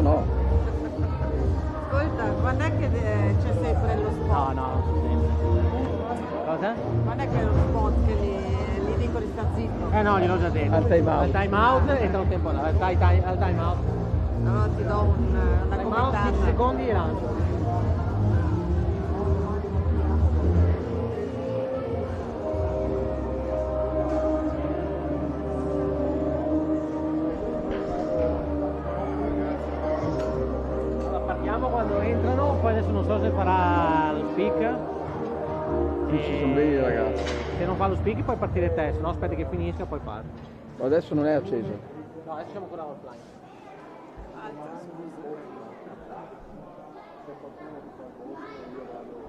no. Ascolta, quando è che eh, c'è sempre lo spot? No, no, sempre. Cosa? Quando è che è lo spot che li, li dico di sta zitto? Eh no, gliel'ho già detto. Al time out. Al time out e tra un tempo là. Al time, time- al time out. Allora ti do un, una Time out, 10 commentata. secondi e lancio. Partire te, se no aspetti che finisca poi parti. Adesso non è acceso. No, adesso siamo ancora offline. Non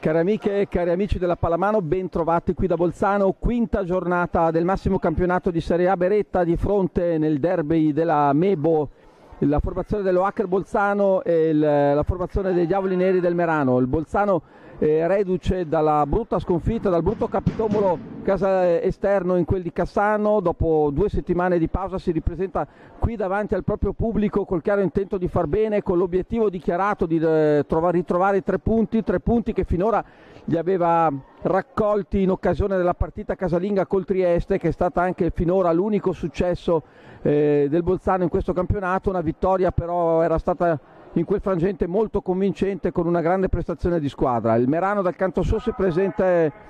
Cari amiche e cari amici della Palamano, ben trovati qui da Bolzano, quinta giornata del massimo campionato di Serie A. Beretta di fronte nel derby della Mebo, la formazione dello Hacker Bolzano e il- la formazione dei Diavoli Neri del Merano. Il Bolzano eh, reduce dalla brutta sconfitta, dal brutto capitombolo casa esterno in quel di Cassano, dopo due settimane di pausa si ripresenta qui davanti al proprio pubblico col chiaro intento di far bene, con l'obiettivo dichiarato di eh, trova- ritrovare i tre punti, tre punti che finora li aveva raccolti in occasione della partita casalinga col Trieste, che è stata anche finora l'unico successo eh, del Bolzano in questo campionato, una vittoria però era stata in quel frangente molto convincente con una grande prestazione di squadra. Il Merano dal canto suo si presenta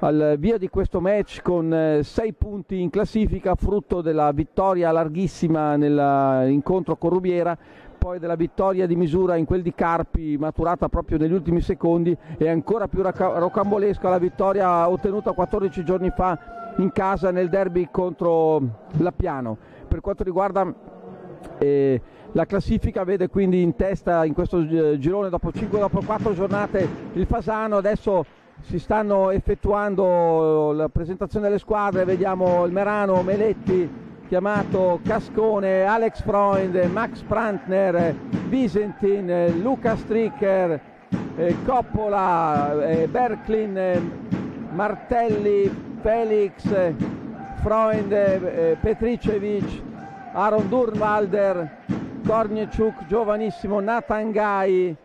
al via di questo match con eh, sei punti in classifica, frutto della vittoria larghissima nell'incontro con Rubiera, poi della vittoria di misura in quel di Carpi maturata proprio negli ultimi secondi e ancora più rocambolesca la vittoria ottenuta 14 giorni fa in casa nel derby contro l'Appiano. Per quanto riguarda eh, la classifica vede quindi in testa in questo eh, girone dopo 5 dopo 4 giornate il Fasano, adesso si stanno effettuando la presentazione delle squadre, vediamo il Merano, Meletti chiamato Cascone, Alex Freund, Max Prantner, Visentin, Luca Stricker, eh, Coppola, eh, Berklin, Martelli, Felix, Freund, eh, Petricevic, Aaron Durnwalder, Kornichuk, giovanissimo Nathan Gai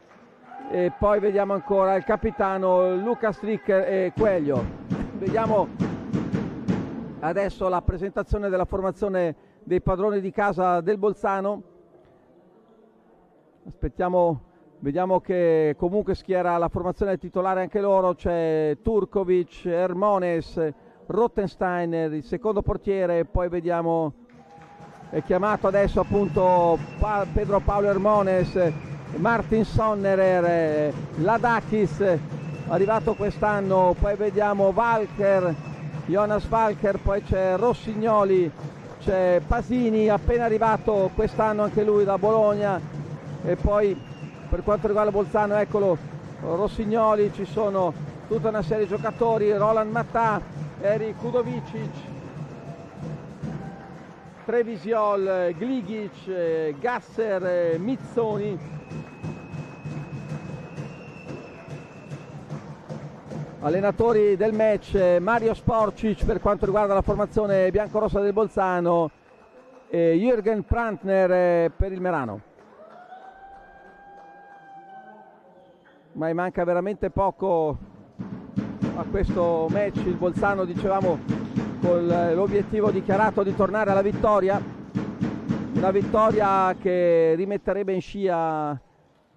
e poi vediamo ancora il capitano Luca Stricker e Quelio. Vediamo adesso la presentazione della formazione dei padroni di casa del Bolzano. Aspettiamo, vediamo che comunque schiera la formazione titolare anche loro, c'è Turkovic, Hermones, Rottensteiner, il secondo portiere, poi vediamo è chiamato adesso appunto Pedro Paolo Hermones, Martin Sonnerer, Ladakis arrivato quest'anno, poi vediamo Walker, Jonas Walker, poi c'è Rossignoli, c'è Pasini appena arrivato quest'anno anche lui da Bologna e poi per quanto riguarda Bolzano eccolo Rossignoli, ci sono tutta una serie di giocatori, Roland Mattà, Eri Kudovicic, Trevisiol, Gligic, Gasser, Mizzoni. Allenatori del match Mario Sporcic per quanto riguarda la formazione biancorossa del Bolzano e Jürgen Prantner per il Merano. Ma manca veramente poco a questo match. Il Bolzano, dicevamo, con l'obiettivo dichiarato di tornare alla vittoria. Una vittoria che rimetterebbe in scia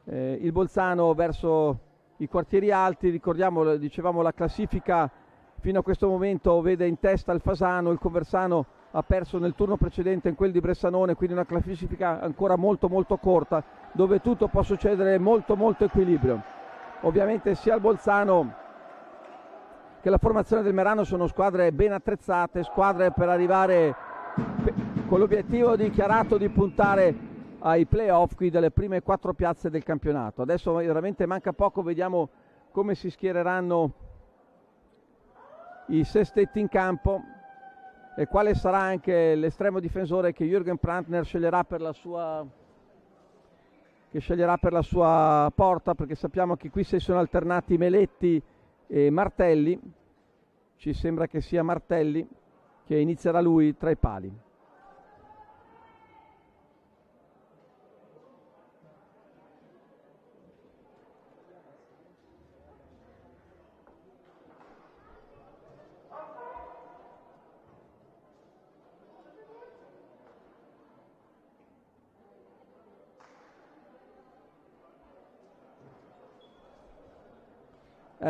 eh, il Bolzano verso i quartieri alti, ricordiamo, dicevamo la classifica fino a questo momento vede in testa il Fasano, il Conversano ha perso nel turno precedente in quel di Bressanone, quindi una classifica ancora molto molto corta dove tutto può succedere molto molto equilibrio. Ovviamente sia il Bolzano che la formazione del Merano sono squadre ben attrezzate, squadre per arrivare con l'obiettivo dichiarato di puntare ai playoff qui delle prime quattro piazze del campionato. Adesso veramente manca poco, vediamo come si schiereranno i sestetti in campo e quale sarà anche l'estremo difensore che Jürgen Prantner sceglierà per la sua che sceglierà per la sua porta perché sappiamo che qui si sono alternati Meletti e Martelli ci sembra che sia Martelli che inizierà lui tra i pali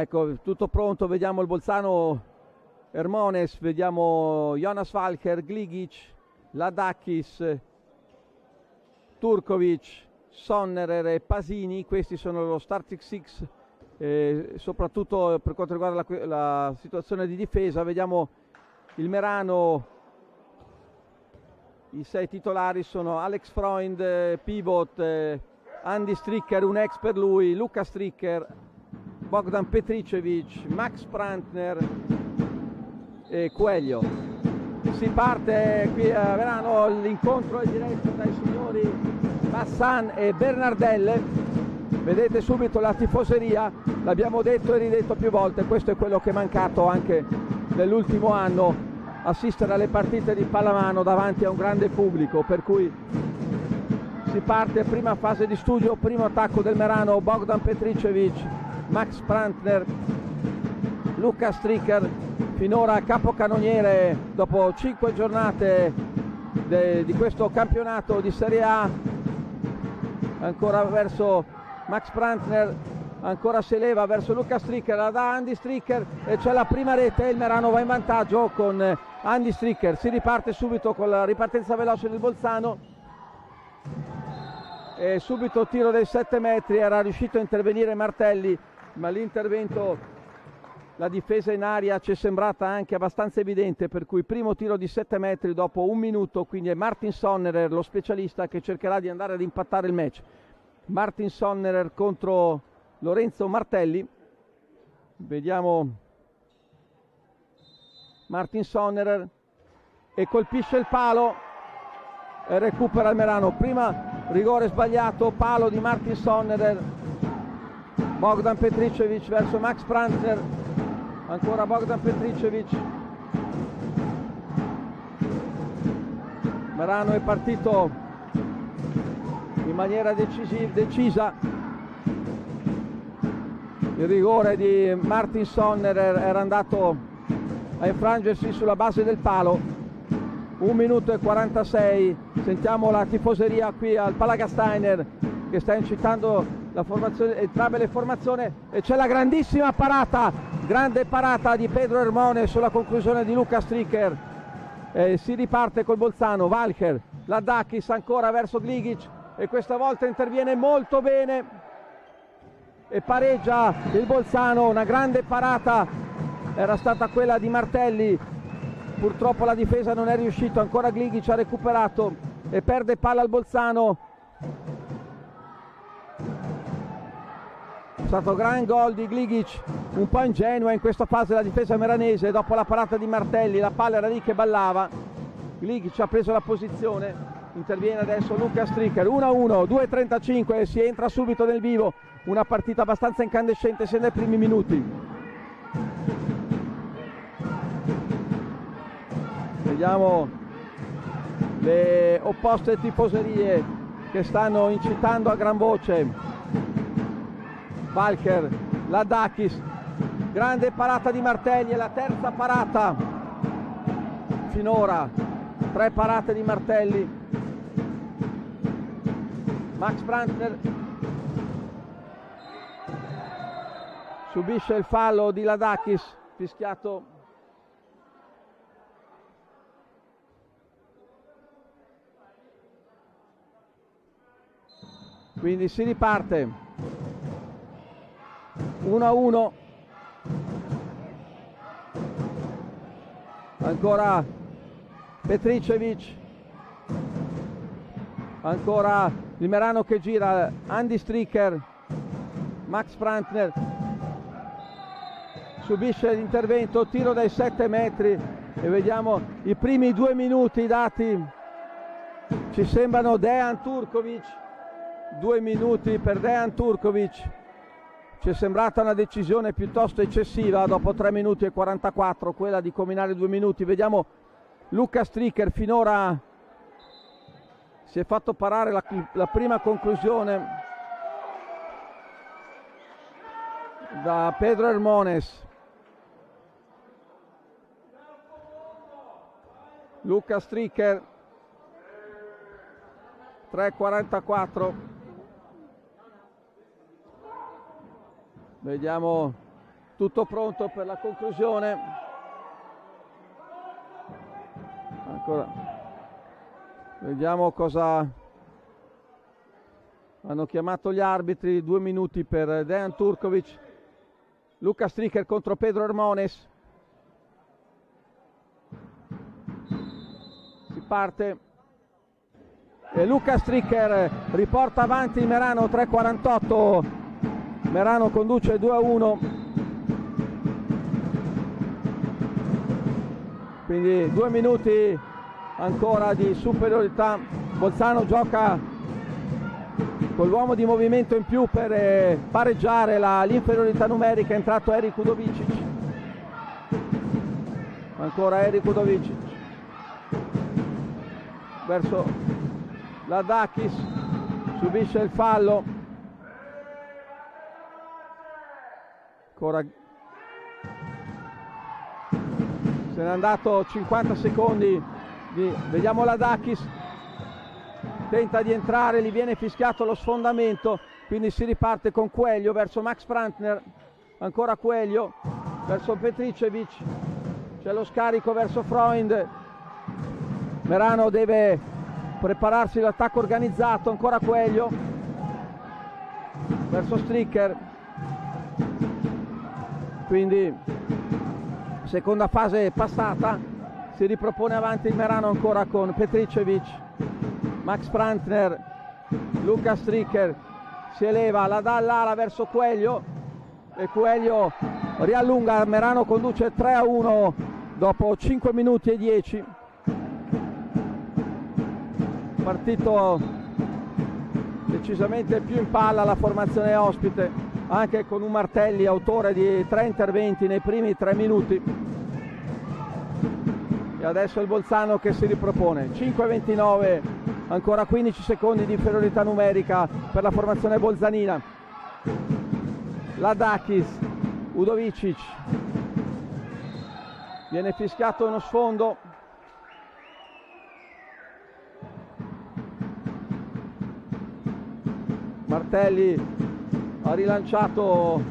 Ecco, tutto pronto, vediamo il Bolzano Hermones, vediamo Jonas Falker, Gligic, Ladakis, Turkovic, Sonnerer e Pasini, questi sono lo starting six, eh, soprattutto per quanto riguarda la, la, situazione di difesa, vediamo il Merano, i sei titolari sono Alex Freund, pivot, eh, Andy Stricker, un ex per lui, Luca Stricker, Bogdan Petricevic, Max Prantner e Coelho. Si parte qui a Verano, l'incontro è diretto dai signori Bassan e Bernardelle. Vedete subito la tifoseria, l'abbiamo detto e ridetto più volte, questo è quello che è mancato anche nell'ultimo anno, assistere alle partite di pallamano davanti a un grande pubblico, per cui si parte prima fase di studio, primo attacco del Merano, Bogdan Petricevic Max Prantner, Luca Stricker, finora capocannoniere dopo 5 giornate de, di questo campionato di Serie A, ancora verso Max Prantner, ancora si eleva verso Luca Stricker, la dà Andy Stricker e c'è la prima rete, il Merano va in vantaggio con Andy Stricker, si riparte subito con la ripartenza veloce del Bolzano e subito tiro dei 7 metri, era riuscito a intervenire Martelli ma l'intervento, la difesa in aria ci è sembrata anche abbastanza evidente, per cui primo tiro di 7 metri dopo un minuto, quindi è Martin Sonnerer lo specialista che cercherà di andare ad impattare il match. Martin Sonnerer contro Lorenzo Martelli, vediamo Martin Sonnerer e colpisce il palo e recupera il Merano. Prima rigore sbagliato, palo di Martin Sonnerer, Bogdan Petricevic verso Max Prantner, ancora Bogdan Petricevic. Merano è partito in maniera decisa. Il rigore di Martin Sonnerer era andato a infrangersi sulla base del palo. 1 minuto e 46. Sentiamo la tifoseria qui al Palagasteiner che sta incitando la formazione, entrambe le formazioni e c'è la grandissima parata, grande parata di Pedro Ermone sulla conclusione di Luca Stricker. Eh, si riparte col Bolzano, Valcher, Ladakis ancora verso Gligic e questa volta interviene molto bene. E pareggia il Bolzano, una grande parata era stata quella di Martelli, purtroppo la difesa non è riuscita, ancora Gligic ha recuperato e perde palla al Bolzano È stato gran gol di Gligic, un po' ingenua in questa fase la difesa meranese, dopo la parata di Martelli, la palla era lì che ballava. Gligic ha preso la posizione, interviene adesso Luca Stricker, 1-1, 2-35, si entra subito nel vivo, una partita abbastanza incandescente sia nei primi minuti. Vediamo le opposte tifoserie che stanno incitando a gran voce Valker, Ladakis, grande parata di Martelli, è la terza parata. Finora, tre parate di Martelli, Max Brandner subisce il fallo di Ladakis, fischiato. Quindi si riparte 1 a 1 ancora Petricevic. Ancora il Merano che gira. Andy Stricker. Max Prantner subisce l'intervento tiro dai 7 metri. E vediamo i primi due minuti dati. Ci sembrano Dejan Turkovic. Due minuti per Dejan Turkovic ci è sembrata una decisione piuttosto eccessiva dopo 3 minuti e 44, quella di combinare due minuti. Vediamo Luca Stricker finora si è fatto parare la, la prima conclusione da Pedro Hermones. Luca Stricker 3.44 Vediamo tutto pronto per la conclusione. Ancora. Vediamo cosa hanno chiamato gli arbitri. Due minuti per Dejan Turkovic. Luca Stricker contro Pedro Hermones. Si parte. E Luca Stricker riporta avanti Merano 3.48 Merano conduce 2 a 1 quindi due minuti ancora di superiorità. Bolzano gioca con l'uomo di movimento in più per eh, pareggiare la, l'inferiorità numerica. È entrato Eric Udovicic. Ancora Eric Udovicic. Verso Ladakis. Subisce il fallo ancora. Se n'è andato 50 secondi di, vediamo la Dakis. Tenta di entrare gli viene fischiato lo sfondamento quindi si riparte con Quelio verso Max Prantner ancora Quelio verso Petricevic. C'è lo scarico verso Freund. Merano deve prepararsi l'attacco organizzato. Ancora Quelio verso Stricker quindi seconda fase passata. Si ripropone avanti il Merano ancora con Petricevic Max Prantner Luca Stricker si eleva la dà all'ala verso Coelho e Coelho riallunga. Merano conduce 3 a 1 dopo 5 minuti e 10 partito decisamente più in palla la formazione ospite, anche con un Martelli autore di tre interventi nei primi tre minuti. E adesso il Bolzano che si ripropone. 5-29, ancora 15 secondi di inferiorità numerica per la formazione bolzanina. Ladakis, Udovicic. Viene fischiato uno sfondo. Martelli ha rilanciato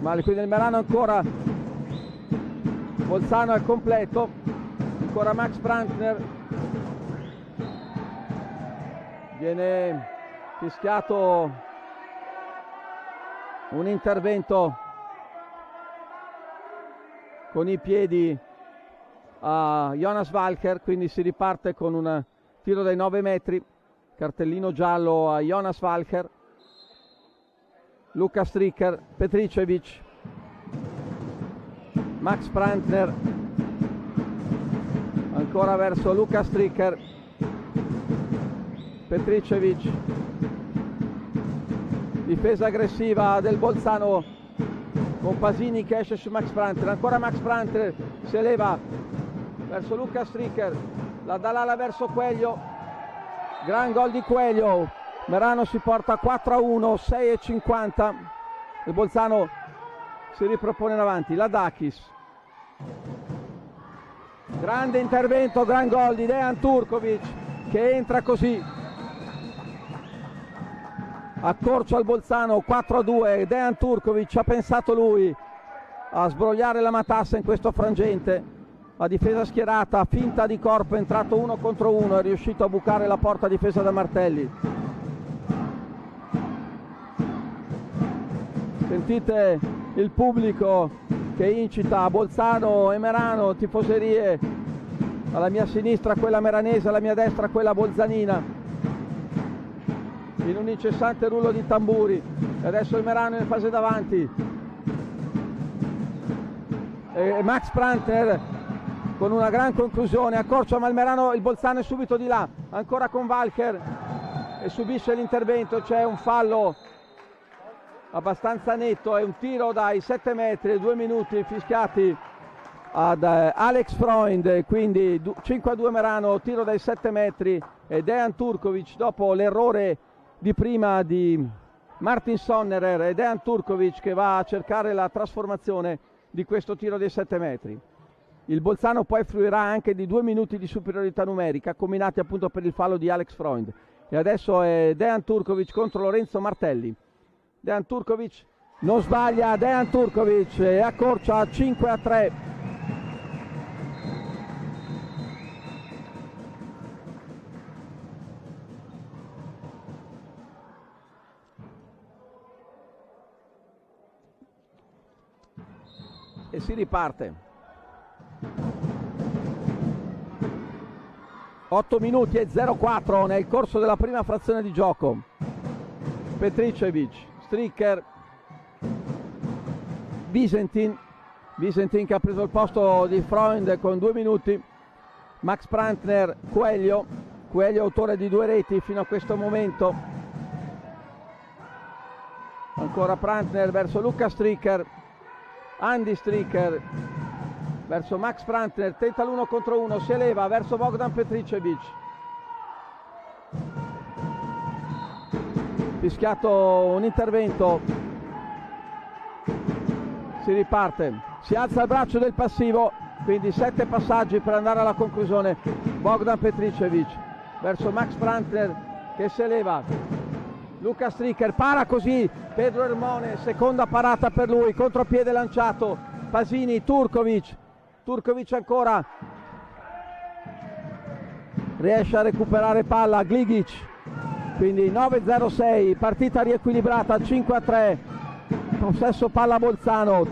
male qui nel Merano ancora Bolzano al completo ancora Max Brandner viene fischiato un intervento con i piedi a Jonas Walker quindi si riparte con un tiro dai 9 metri. Cartellino giallo a Jonas Walker Luca Stricker Petricevic Max Prantner ancora verso Luca Stricker Petricevic difesa aggressiva del Bolzano. Con Pasini che esce su Max Prantner ancora Max Prantner si eleva verso Luca Stricker la Dalala verso Quelio gran gol di Quelio Merano si porta 4 a 1 6 e 50 il Bolzano si ripropone in avanti. Ladakis. Grande intervento gran gol di Dejan Turkovic che entra così. Accorcia al Bolzano 4 a 2 Dejan Turkovic ha pensato lui a sbrogliare la matassa in questo frangente. A difesa schierata, finta di corpo, è entrato uno contro uno, è riuscito a bucare la porta difesa da Martelli. Sentite il pubblico che incita Bolzano e Merano, tifoserie, alla mia sinistra quella meranese, alla mia destra quella bolzanina, in un incessante rullo di tamburi. E adesso il Merano è in fase davanti. E Max Pranter con una gran conclusione, accorcia Malmerano, il Bolzano è subito di là, ancora con Walker. E subisce l'intervento, c'è un fallo abbastanza netto, è un tiro dai 7 metri, 2 minuti fischiati ad eh, Alex Freund, quindi 5 a 2 Merano, tiro dai 7 metri e Dejan Turkovic dopo l'errore di prima di Martin Sonnerer e Dejan Turkovic che va a cercare la trasformazione di questo tiro dei 7 metri. Il Bolzano poi fruirà anche di due minuti di superiorità numerica combinati appunto per il fallo di Alex Freund. E adesso è Dejan Turkovic contro Lorenzo Martelli. Dejan Turkovic non sbaglia, Dejan Turkovic e accorcia 5 a 3. E si riparte. 8 minuti e 04 nel corso della prima frazione di gioco. Petricevic, Stricker, Visentin, Visentin che ha preso il posto di Freund con due minuti, Max Prantner, Coelho, Coelho autore di due reti fino a questo momento. Ancora Prantner verso Luca Stricker, Andy Stricker, verso Max Prantner, tenta l'uno contro uno, si eleva verso Bogdan Petricevic. Fischiato un intervento, si riparte, si alza il braccio del passivo, quindi sette passaggi per andare alla conclusione. Bogdan Petricevic verso Max Prantner che si eleva. Luca Stricker para così, Pedro Ermone, seconda parata per lui, contropiede lanciato, Pasini, Turkovic, Turkovic ancora riesce a recuperare palla Gligic quindi 9-0-6 partita riequilibrata 5-3 possesso palla Bolzano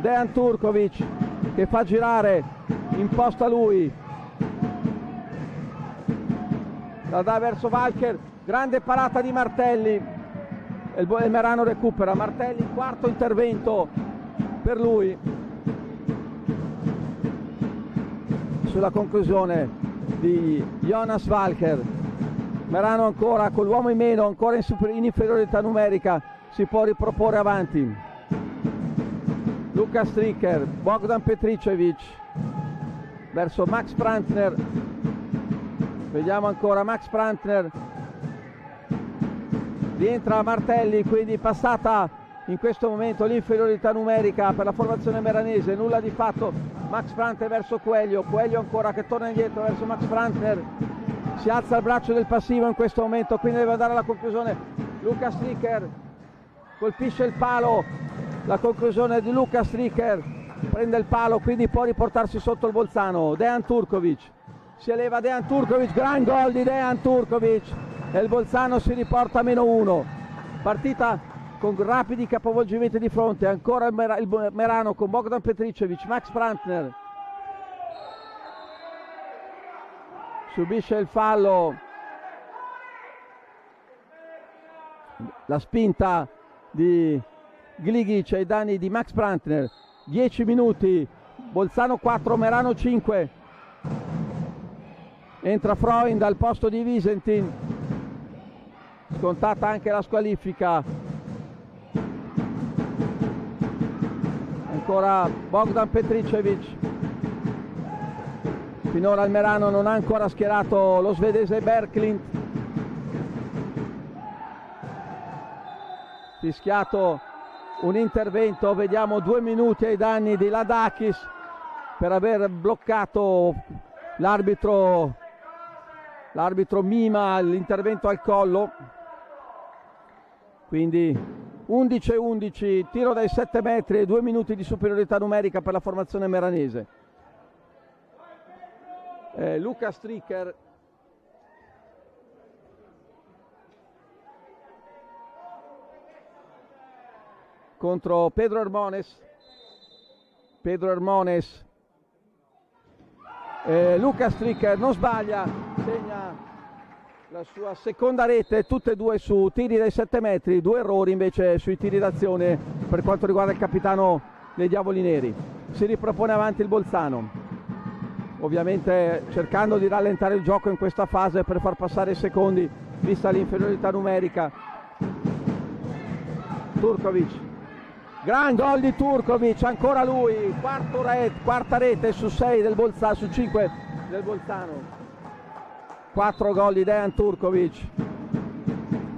Dejan Turkovic che fa girare imposta lui. La dà verso Valker grande parata di Martelli. Il Merano recupera. Martelli quarto intervento per lui. Sulla conclusione di Jonas Walker. Merano ancora con l'uomo in meno, ancora in, super, in inferiorità numerica, si può riproporre avanti. Luca Stricker, Bogdan Petricevic verso Max Prantner. Vediamo ancora Max Prantner. Rientra Martelli, quindi passata in questo momento l'inferiorità numerica per la formazione meranese, nulla di fatto Max Prantner verso Coelho, Coelho ancora che torna indietro verso Max Prantner, si alza il braccio del passivo in questo momento, quindi deve andare alla conclusione. Luca Stricker, colpisce il palo, la conclusione di Luca Stricker, prende il palo, quindi può riportarsi sotto il Bolzano, Dejan Turkovic, si eleva Dejan Turkovic, gran gol di Dejan Turkovic. E il Bolzano si riporta a meno uno, partita con rapidi capovolgimenti di fronte, ancora il, Mer- il Merano con Bogdan Petricevic, Max Prantner subisce il fallo, la spinta di Gligic ai danni di Max Prantner, 10 minuti, Bolzano 4, Merano 5, entra Freund al posto di Visentin, scontata anche la squalifica. Ancora Bogdan Petricevic finora il Merano non ha ancora schierato lo svedese Berklint fischiato un intervento vediamo due minuti ai danni di Ladakis per aver bloccato l'arbitro l'arbitro mima l'intervento al collo quindi 11-11, tiro dai 7 metri e 2 minuti di superiorità numerica per la formazione meranese. Eh, Luca Stricker contro Pedro Hermones. Pedro Hermones. Eh, Luca Stricker non sbaglia, segna la sua seconda rete, tutte e due su tiri dai 7 metri, due errori invece sui tiri d'azione per quanto riguarda il capitano dei Diavoli Neri. Si ripropone avanti il Bolzano, ovviamente cercando di rallentare il gioco in questa fase per far passare i secondi, vista l'inferiorità numerica. Turkovic, gran gol di Turkovic, ancora lui, rete, quarta rete su 6 del Bolzano, su 5 del Bolzano. 4 gol di Dejan Turkovic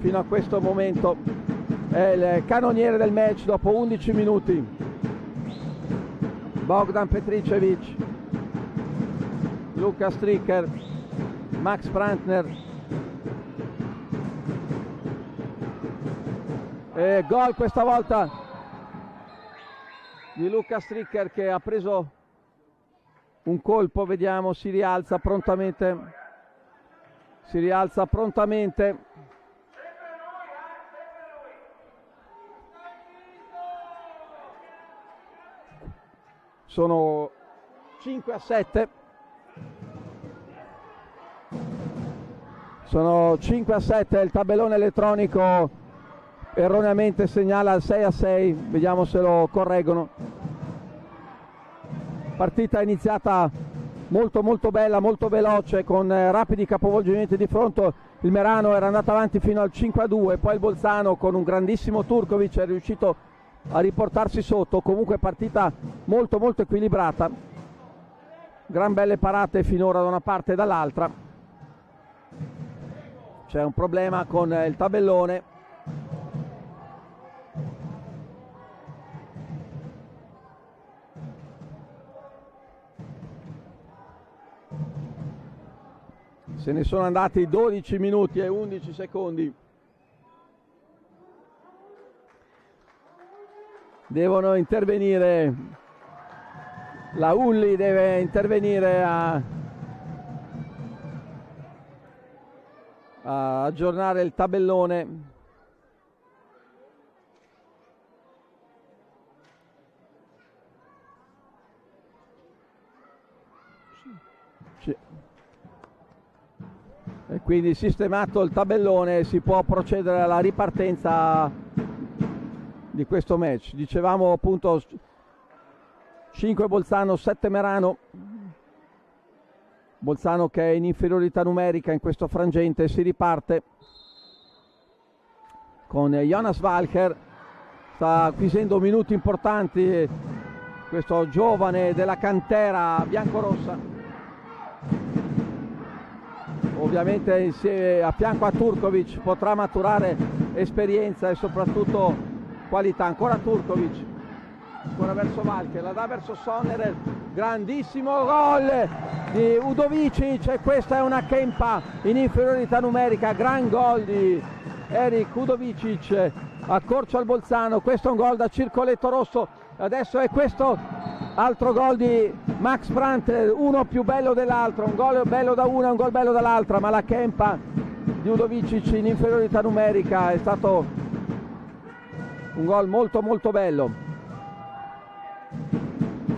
fino a questo momento è il canoniere del match dopo 11 minuti Bogdan Petricevic Luca Stricker Max Prantner e gol questa volta di Luca Stricker che ha preso un colpo vediamo si rialza prontamente si rialza prontamente. Sono 5 a 7. Sono 5 a 7, il tabellone elettronico erroneamente segnala al 6 a 6, vediamo se lo correggono. Partita iniziata molto molto bella, molto veloce, con eh, rapidi capovolgimenti di fronte. Il Merano era andato avanti fino al 5 a 2, poi il Bolzano con un grandissimo Turkovic è riuscito a riportarsi sotto, comunque partita molto molto equilibrata. Gran belle parate finora da una parte e dall'altra. C'è un problema con il tabellone se ne sono andati 12 minuti e 11 secondi. Devono intervenire, la Ulli deve intervenire a, a aggiornare il tabellone. e quindi sistemato il tabellone si può procedere alla ripartenza di questo match. Dicevamo appunto 5 Bolzano, 7 Merano. Bolzano che è in inferiorità numerica in questo frangente si riparte con Jonas Walker. Sta acquisendo minuti importanti questo giovane della cantera biancorossa. Ovviamente a fianco a Turkovic potrà maturare esperienza e soprattutto qualità. Ancora Turkovic ancora verso Valche la dà verso Sonnerer grandissimo gol di Udovicic questa è una Kempa in inferiorità numerica gran gol di Eric Udovicic accorcia al Bolzano questo è un gol da circoletto rosso adesso è questo altro gol di Max Brandt uno più bello dell'altro un gol bello da una un gol bello dall'altra ma la Kempa di Udovicic in inferiorità numerica è stato un gol molto molto bello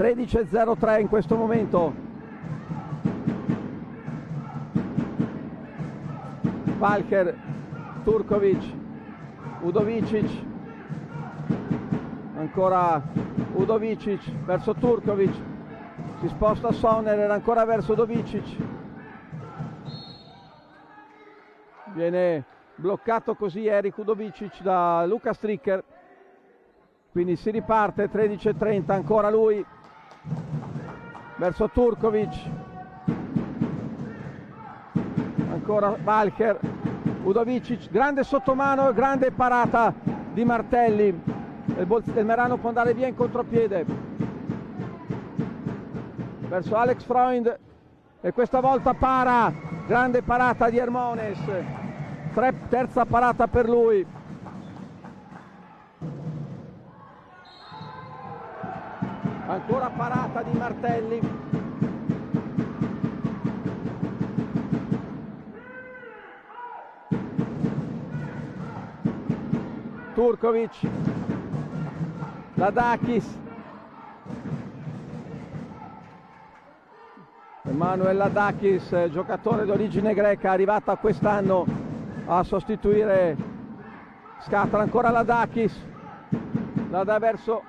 13.03 in questo momento. Valker Turkovic Udovicic ancora Udovicic verso Turkovic si sposta Sonner ancora verso Udovicic viene bloccato così Eric Udovicic da Luca Stricker quindi si riparte 13.30 ancora lui verso Turkovic ancora Valker. Udovicic grande sottomano grande parata di Martelli. Il, il Merano può andare via in contropiede. Verso Alex Freund. E questa volta para. Grande parata di Hermones. Tre, terza parata per lui ancora parata di Martelli. Turkovic. Ladakis. Emanuel Ladakis giocatore d'origine greca arrivato quest'anno a sostituire. Scatra ancora Ladakis. La dà verso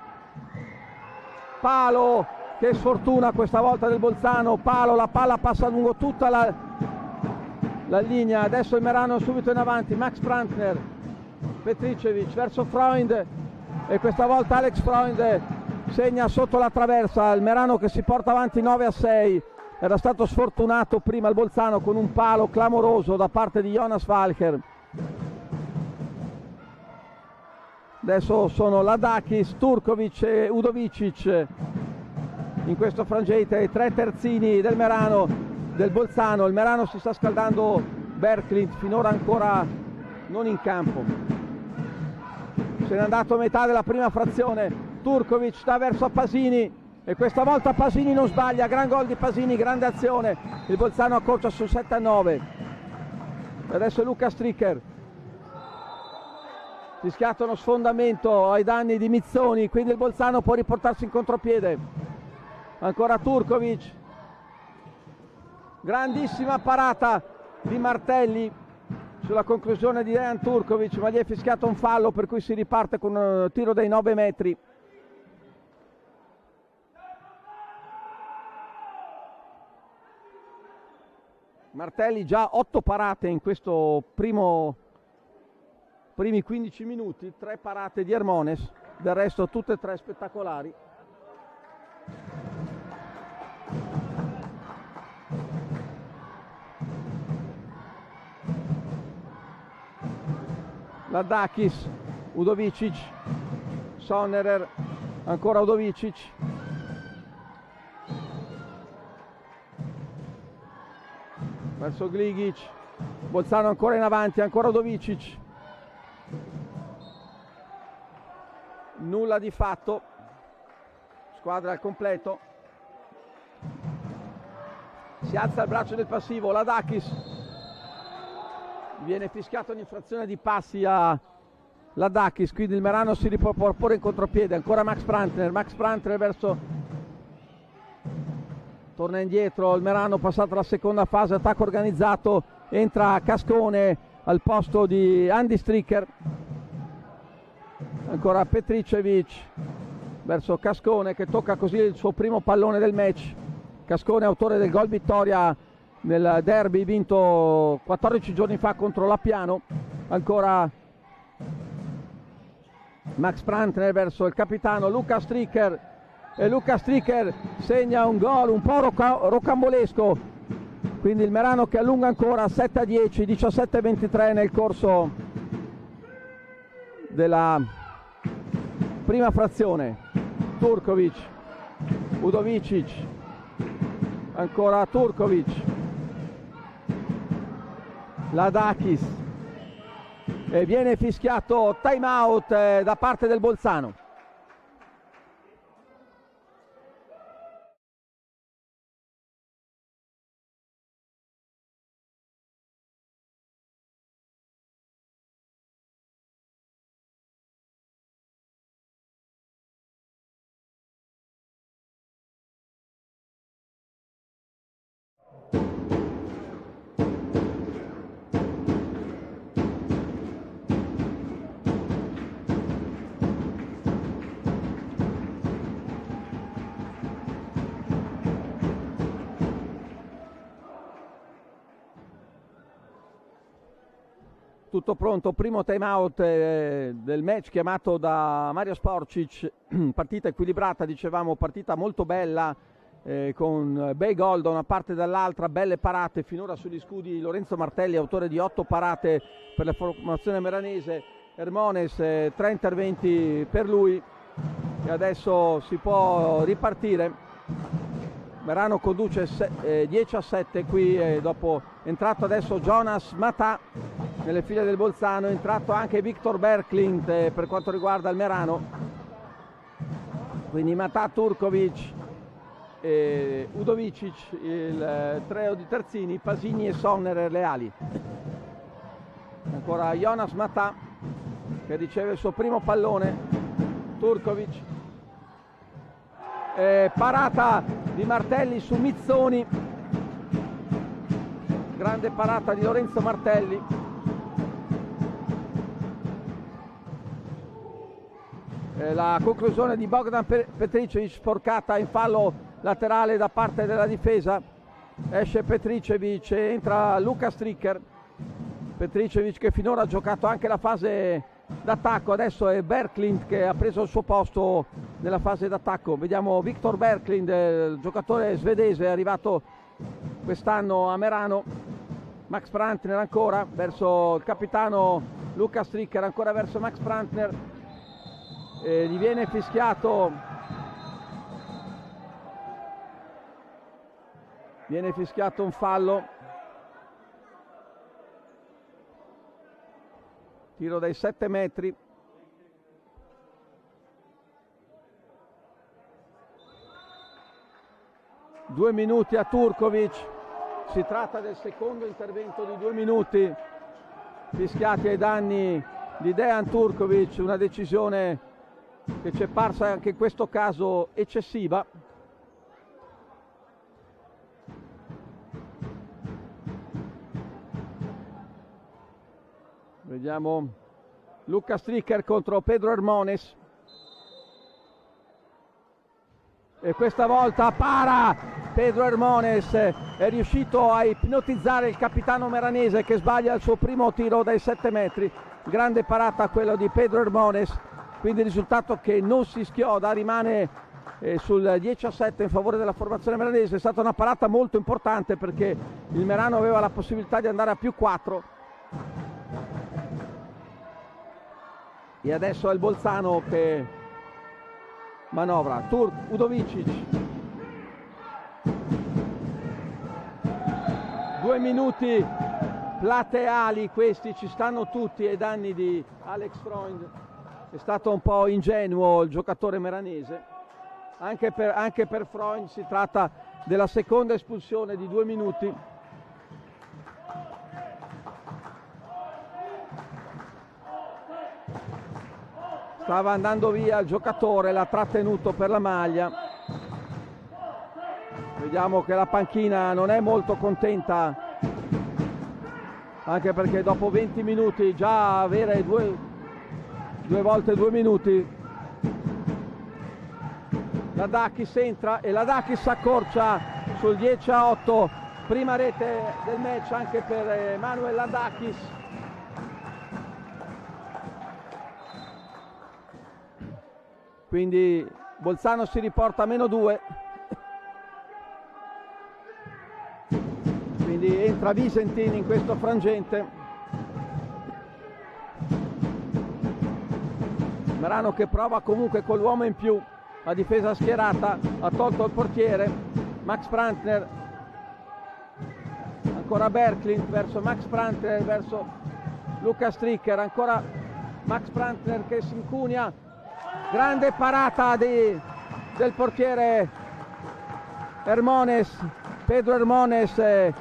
palo che sfortuna questa volta del Bolzano. Palo la palla passa lungo tutta la, la linea. Adesso il Merano subito in avanti. Max Brantner Petricevic verso Freund. E questa volta Alex Freund segna sotto la traversa. Il Merano che si porta avanti 9 a 6 era stato sfortunato prima il Bolzano con un palo clamoroso da parte di Jonas Falker adesso sono Ladakis, Turkovic e Udovicic. In questo frangente, tre terzini del Merano, del Bolzano, il Merano si sta scaldando Berklint, finora ancora non in campo. Se n'è andato a metà della prima frazione, Turkovic sta verso Pasini e questa volta Pasini non sbaglia, gran gol di Pasini, grande azione, il Bolzano accorcia su 7 a 9. Adesso Luca Stricker fischiato uno sfondamento ai danni di Mizzoni, quindi il Bolzano può riportarsi in contropiede. Ancora Turkovic. Grandissima parata di Martelli sulla conclusione di Dejan Turkovic, ma gli è fischiato un fallo per cui si riparte con un tiro dai 9 metri. Martelli già 8 parate in questo primo primi 15 minuti, tre parate di Hermones, del resto tutte e tre spettacolari. Ladakis, Udovicic, Sonnerer, ancora Udovicic. Verso Gligic, Bolzano ancora in avanti, ancora Udovicic. Nulla di fatto. Squadra al completo. Si alza il braccio del passivo Ladakis. Viene fischiato un'infrazione di passi a Ladakis. Quindi il Merano si può porre in contropiede. Ancora Max Prantner Max Prantner verso torna indietro. Il Merano passato la seconda fase. Attacco organizzato. Entra Cascone al posto di Andy Stricker ancora Petricevic verso Cascone che tocca così il suo primo pallone del match. Cascone autore del gol vittoria nel derby vinto 14 giorni fa contro l'Appiano. Ancora Max Prantner verso il capitano Luca Stricker. E Luca Stricker segna un gol un po' roca- rocambolesco. Quindi il Merano che allunga ancora 7 a 10 17 a 23 nel corso della prima frazione Turkovic Udovicic ancora Turkovic Ladakis. E viene fischiato time out eh, da parte del Bolzano tutto pronto, primo time out eh, del match chiamato da Mario Sporcic, partita equilibrata, dicevamo, partita molto bella eh, con bei gol da una parte e dall'altra, belle parate. Finora sugli scudi Lorenzo Martelli, autore di otto parate per la formazione meranese, Ermones, eh, tre interventi per lui. E adesso si può ripartire. Merano conduce 10 a 7 qui eh, dopo è entrato adesso Jonas Matà nelle file del Bolzano, è entrato anche Victor Berklint eh, per quanto riguarda il Merano. Quindi Matà, Turkovic, eh, Udovicic, il eh, trio di terzini, Pasini e Sonner le ali. Ancora Jonas Matà che riceve il suo primo pallone, Turkovic, eh, parata di Martelli su Mizzoni, grande parata di Lorenzo Martelli. Eh, la conclusione di Bogdan Petricevic sporcata in fallo laterale da parte della difesa. Esce Petricevic, entra Luca Stricker. Petricevic che finora ha giocato anche la fase d'attacco, adesso è Berklint che ha preso il suo posto nella fase d'attacco. Vediamo Victor Berklint, il giocatore svedese, arrivato quest'anno a Merano. Max Prantner ancora verso il capitano Luca Stricker, ancora verso Max Prantner. E gli viene fischiato viene fischiato un fallo tiro dai 7 metri due minuti a Turkovic si tratta del secondo intervento di due minuti fischiati ai danni di Dejan Turkovic una decisione che ci è parsa anche in questo caso eccessiva. Vediamo Luca Stricker contro Pedro Hermones. E questa volta para Pedro Hermones, è riuscito a ipnotizzare il capitano meranese che sbaglia il suo primo tiro dai 7 metri. Grande parata quello di Pedro Hermones, quindi il risultato che non si schioda, rimane eh, sul 10 a 7 in favore della formazione meranese. È stata una parata molto importante perché il Merano aveva la possibilità di andare a più 4 e adesso è il Bolzano che manovra Turk Udovicic due minuti plateali questi ci stanno tutti ai danni di Alex Freund. È stato un po' ingenuo il giocatore meranese. Anche per, anche per Freund si tratta della seconda espulsione di due minuti stava andando via il giocatore, l'ha trattenuto per la maglia. Vediamo che la panchina non è molto contenta, anche perché dopo 20 minuti già avere due, due volte due minuti. La Dakis entra e la Dakis accorcia sul 10 a 8 prima rete del match anche per Manuel Landakis. Quindi Bolzano si riporta a meno due. Quindi entra Visentin in questo frangente. Merano che prova comunque con l'uomo in più, la difesa schierata, ha tolto il portiere, Max Prantner, ancora Berklint verso Max Prantner, verso Luca Stricker, ancora Max Prantner che si incunia, grande parata di, del portiere Hermones, Pedro Hermones, eh,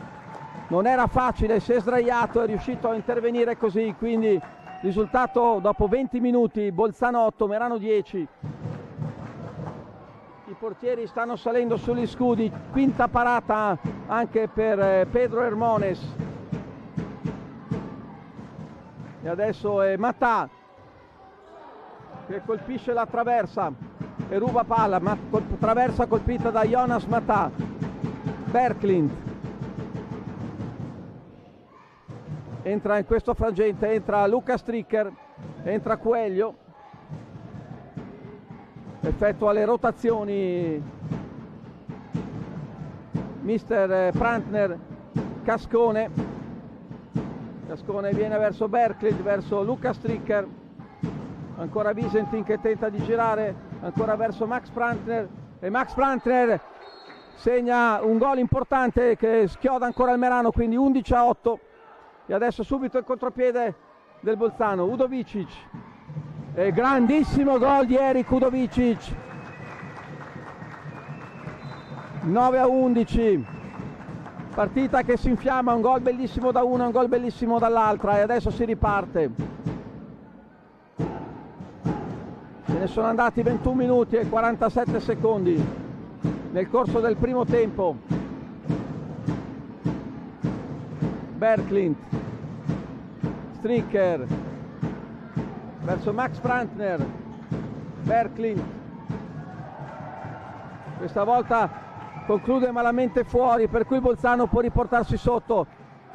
non era facile, si è sdraiato, è riuscito a intervenire così, quindi risultato dopo 20 minuti, Bolzano 8, Merano 10. I portieri stanno salendo sugli scudi, quinta parata anche per Pedro Hermones. E adesso è Matà che colpisce la traversa e ruba palla, ma col, traversa colpita da Jonas Matà. Berklint entra in questo frangente, entra Luca Stricker, entra Coelho, effettua le rotazioni. Mister Prantner, Cascone, Cascone viene verso Berklint, verso Luca Stricker, ancora Visentin che tenta di girare, ancora verso Max Prantner e Max Prantner segna un gol importante che schioda ancora il Merano, quindi 11 a 8 e adesso subito il contropiede del Bolzano, Udovicic. E grandissimo gol di Eric Udovicic. 9 a 11 partita che si infiamma, un gol bellissimo da una, un gol bellissimo dall'altra e adesso si riparte ne sono andati 21 minuti e 47 secondi nel corso del primo tempo. Berklint Stricker verso Max Brantner Berklint questa volta conclude malamente fuori per cui Bolzano può riportarsi sotto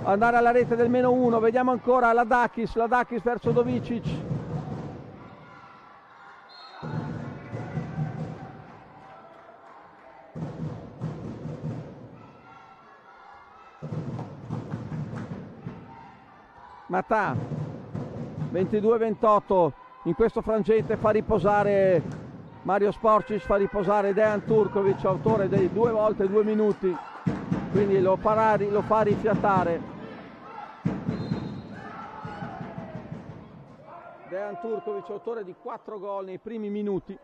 andare alla rete del meno uno. Vediamo ancora Ladakis Ladakis verso Dovicic Matà 22-28 in questo frangente fa riposare Mario Sporcis fa riposare Dejan Turkovic autore dei due volte due minuti. Quindi lo, farà, lo fa rifiatare. Dejan Turkovic autore di quattro gol nei primi minuti.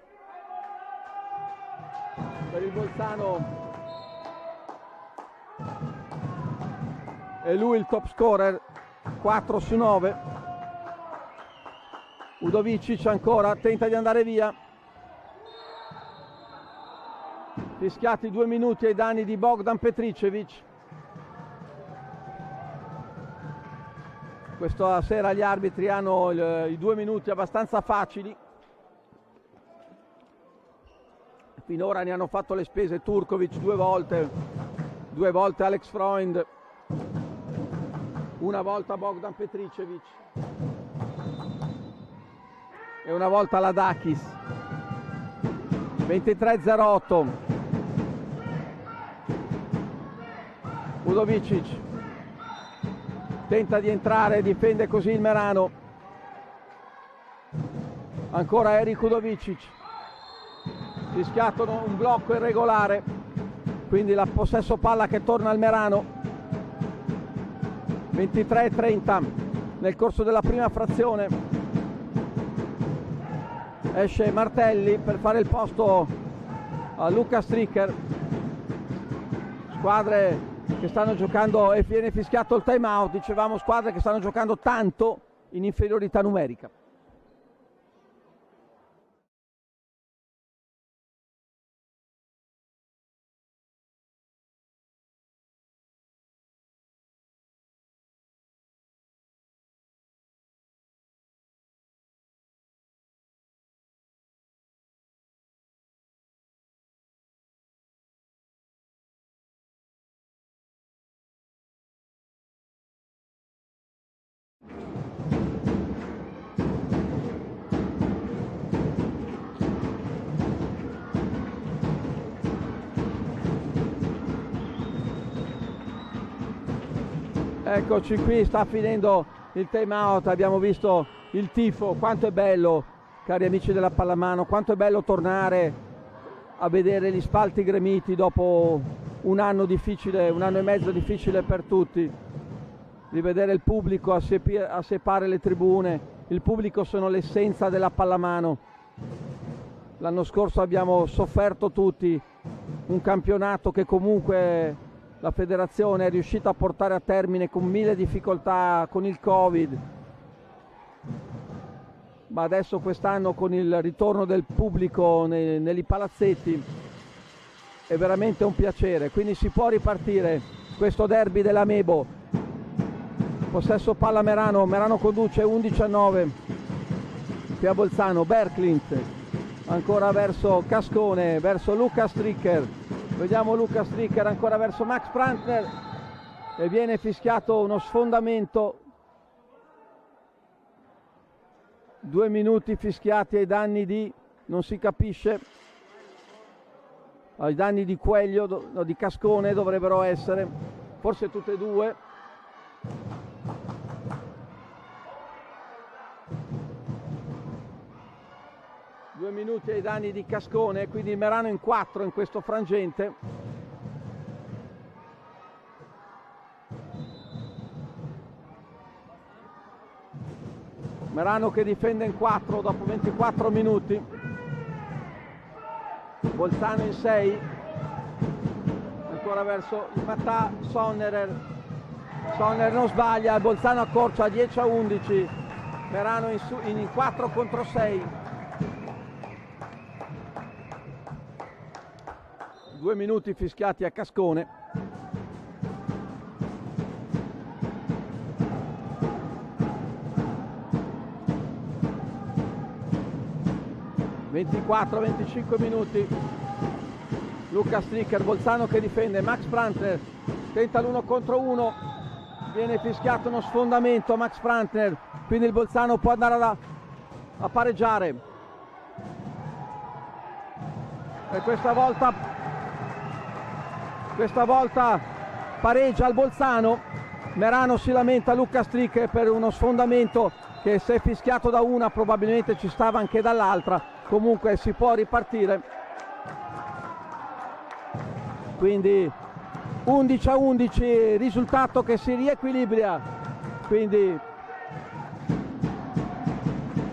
Per il Bolzano. È lui il top scorer 4 su 9 Udovicic ancora tenta di andare via. Fischiati due minuti ai danni di Bogdan Petricevic. Questa sera gli arbitri hanno il, i due minuti abbastanza facili. Finora ne hanno fatto le spese Turkovic due volte due volte Alex Freund una volta Bogdan Petricevic. E una volta Ladakis. 23-08 Udovicic. Tenta di entrare difende così il Merano. Ancora Eric Udovicic. Rischiato un blocco irregolare. Quindi la possesso palla che torna al Merano 23-30 nel corso della prima frazione. Esce Martelli per fare il posto a Luca Stricker. Squadre che stanno giocando e viene fischiato il time out. Dicevamo squadre che stanno giocando tanto in inferiorità numerica Eccoci qui, sta finendo il time out, abbiamo visto il tifo, quanto è bello, cari amici della pallamano, quanto è bello tornare a vedere gli spalti gremiti dopo un anno difficile, un anno e mezzo difficile per tutti, di vedere il pubblico assepare le tribune, il pubblico sono l'essenza della pallamano. L'anno scorso abbiamo sofferto tutti un campionato che comunque la federazione è riuscita a portare a termine con mille difficoltà con il Covid, ma adesso quest'anno con il ritorno del pubblico nei, negli palazzetti è veramente un piacere, quindi si può ripartire questo derby della Mebo. Possesso palla Merano, Merano conduce 11 a 9 qui a Bolzano, Berklint ancora verso Cascone, verso Luca Stricker Vediamo Luca Stricker ancora verso Max Prantner e viene fischiato uno sfondamento. Due minuti fischiati ai danni di, non si capisce, ai danni di Queglio, no, di Cascone dovrebbero essere, forse tutte e due. Due minuti ai danni di Cascone, quindi Merano in quattro in questo frangente. Merano che difende in 4 dopo 24 minuti. Bolzano in 6. Ancora verso il Matà, Sonnerer. Sonner non sbaglia, Bolzano accorcia a 10 a 11. Merano in, su, in 4 contro 6. Due minuti fischiati a Cascone. Ventiquattro, 25 minuti. Luca Stricker, Bolzano che difende, Max Prantner tenta l'uno contro uno, viene fischiato uno sfondamento Max Prantner, quindi il Bolzano può andare a, a pareggiare. E questa volta questa volta pareggia al Bolzano, Merano si lamenta Luca Strick per uno sfondamento che se fischiato da una probabilmente ci stava anche dall'altra, comunque si può ripartire. Quindi 11 a 11, risultato che si riequilibra, quindi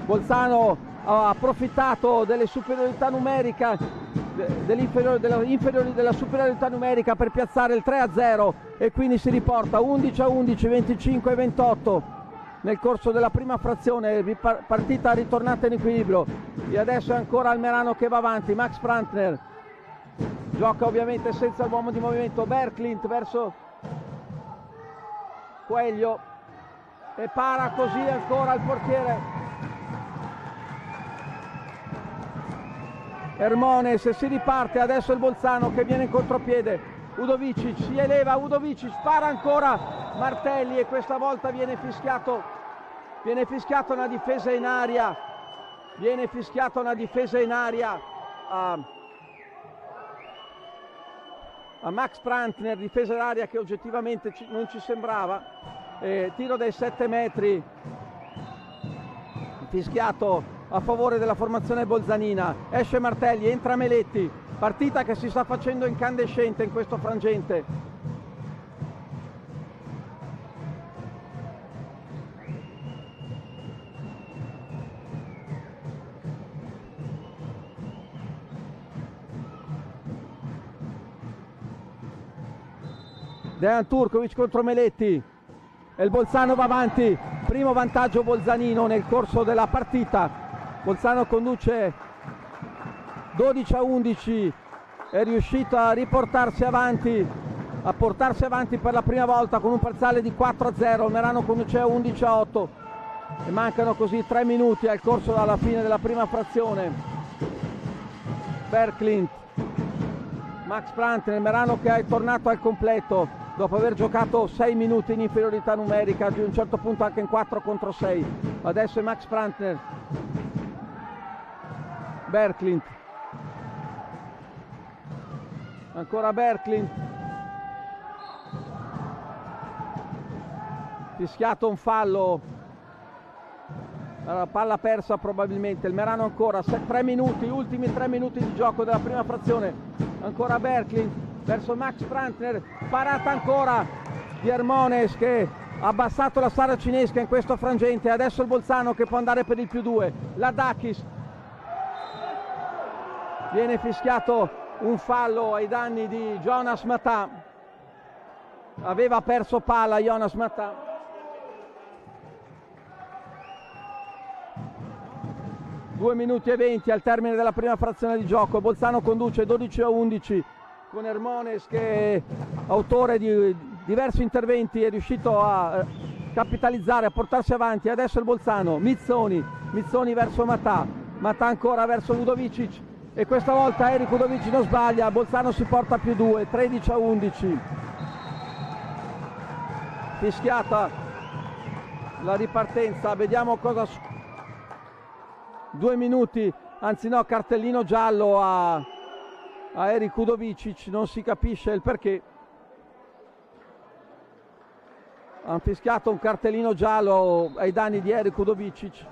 Bolzano ha approfittato delle superiorità numeriche della, della superiorità numerica per piazzare il 3-0 e quindi si riporta 11 a 11, 25 a 28 nel corso della prima frazione, partita ritornata in equilibrio. E adesso è ancora Almerano che va avanti, Max Prantner gioca ovviamente senza l'uomo di movimento, Berklint verso Coelho. E para così ancora il portiere Ermones si riparte adesso il Bolzano che viene in contropiede. Udovici si eleva Udovici spara ancora. Martelli e questa volta viene fischiato viene fischiato una difesa in aria. Viene fischiato una difesa in aria a, a Max Prantner difesa in aria che oggettivamente ci, non ci sembrava. Eh, tiro dai 7 metri. Fischiato a favore della formazione bolzanina. Esce Martelli, entra Meletti, partita che si sta facendo incandescente in questo frangente. Dejan Turkovic contro Meletti e il Bolzano va avanti, primo vantaggio bolzanino nel corso della partita Bolzano conduce 12 a 11 è riuscito a riportarsi avanti a portarsi avanti per la prima volta con un parziale di 4 a 0 Merano conduce 11 a 8 e mancano così 3 minuti al corso alla fine della prima frazione. Berklint Max Prantner Merano che è tornato al completo dopo aver giocato 6 minuti in inferiorità numerica di un certo punto anche in 4 contro 6 adesso è Max Prantner Berklint ancora Berklint fischiato un fallo. Palla persa probabilmente il Merano ancora 3 minuti ultimi 3 minuti di gioco della prima frazione. Ancora Berkley verso Max Prantner parata ancora di Hermones che ha abbassato la sala cinesca in questo frangente. Adesso il Bolzano che può andare per il più 2 la Dakis viene fischiato un fallo ai danni di Jonas Matà aveva perso palla Jonas Matà 2 minuti e 20 al termine della prima frazione di gioco. Bolzano conduce 12 a 11 con Hermones che autore di diversi interventi è riuscito a eh, capitalizzare, a portarsi avanti. Adesso il Bolzano, Mizzoni, Mizzoni verso Matà, Matà ancora verso Ludovicic e questa volta Eric Ludovicic non sbaglia, Bolzano si porta più 2, 13 a 11. Fischiata la ripartenza, vediamo cosa due minuti, anzi no, cartellino giallo a, a Eric Udovicic, non si capisce il perché. Hanno fischiato un cartellino giallo ai danni di Eric Udovicic.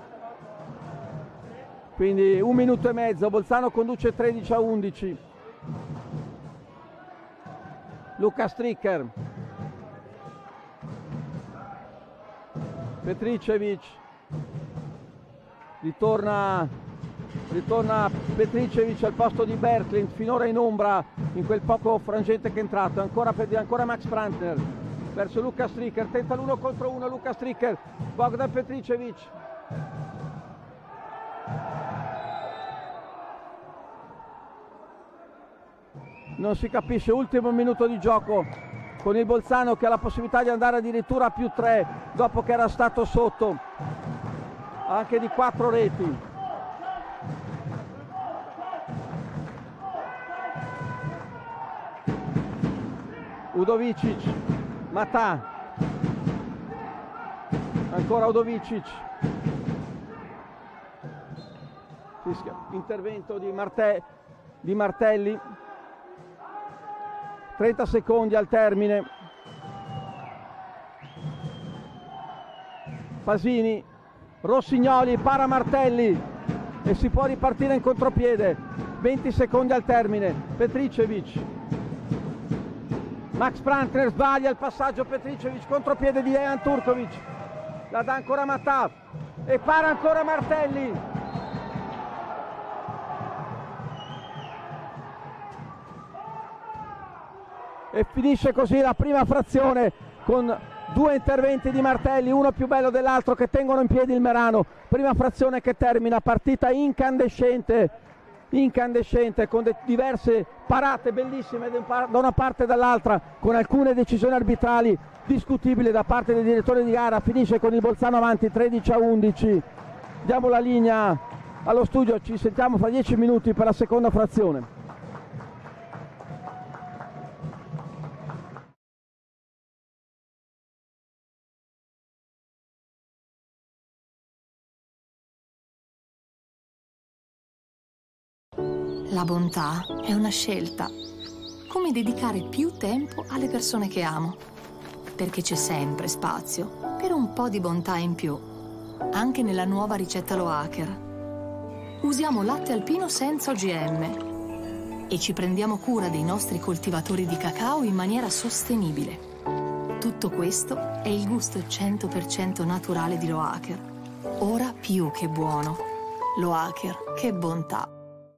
Quindi un minuto e mezzo, Bolzano conduce 13 a 11. Luca Stricker. Petricevic ritorna, ritorna Petricevic al posto di Berklint, finora in ombra in quel poco frangente che è entrato, ancora, ancora Max Brantner verso Luca Stricker, tenta l'uno contro uno Luca Stricker, Bogdan Petricevic. Non si capisce, ultimo minuto di gioco con il Bolzano che ha la possibilità di andare addirittura a più 3 dopo che era stato sotto. Anche di quattro reti. Udovicic, Matà, ancora Udovicic, intervento di, Marte, di Martelli, 30 secondi al termine, Pasini Rossignoli para Martelli e si può ripartire in contropiede. 20 secondi al termine. Petricevic. Max Prantner sbaglia il passaggio. Petricevic contropiede di Dejan Turkovic. La dà ancora Matà e para ancora Martelli e finisce così la prima frazione con due interventi di Martelli, uno più bello dell'altro che tengono in piedi il Merano, prima frazione che termina, partita incandescente, incandescente con diverse parate bellissime da una parte e dall'altra, con alcune decisioni arbitrali discutibili da parte del direttore di gara, finisce con il Bolzano avanti 13 a 11, diamo la linea allo studio, ci sentiamo fra 10 minuti per la seconda frazione. La bontà è una scelta, come dedicare più tempo alle persone che amo, perché c'è sempre spazio per un po' di bontà in più, anche nella nuova ricetta Lo Hacker. Usiamo latte alpino senza OGM e ci prendiamo cura dei nostri coltivatori di cacao in maniera sostenibile. Tutto questo è il gusto 100% naturale di Lo Hacker. Ora più che buono. Lo Hacker, che bontà.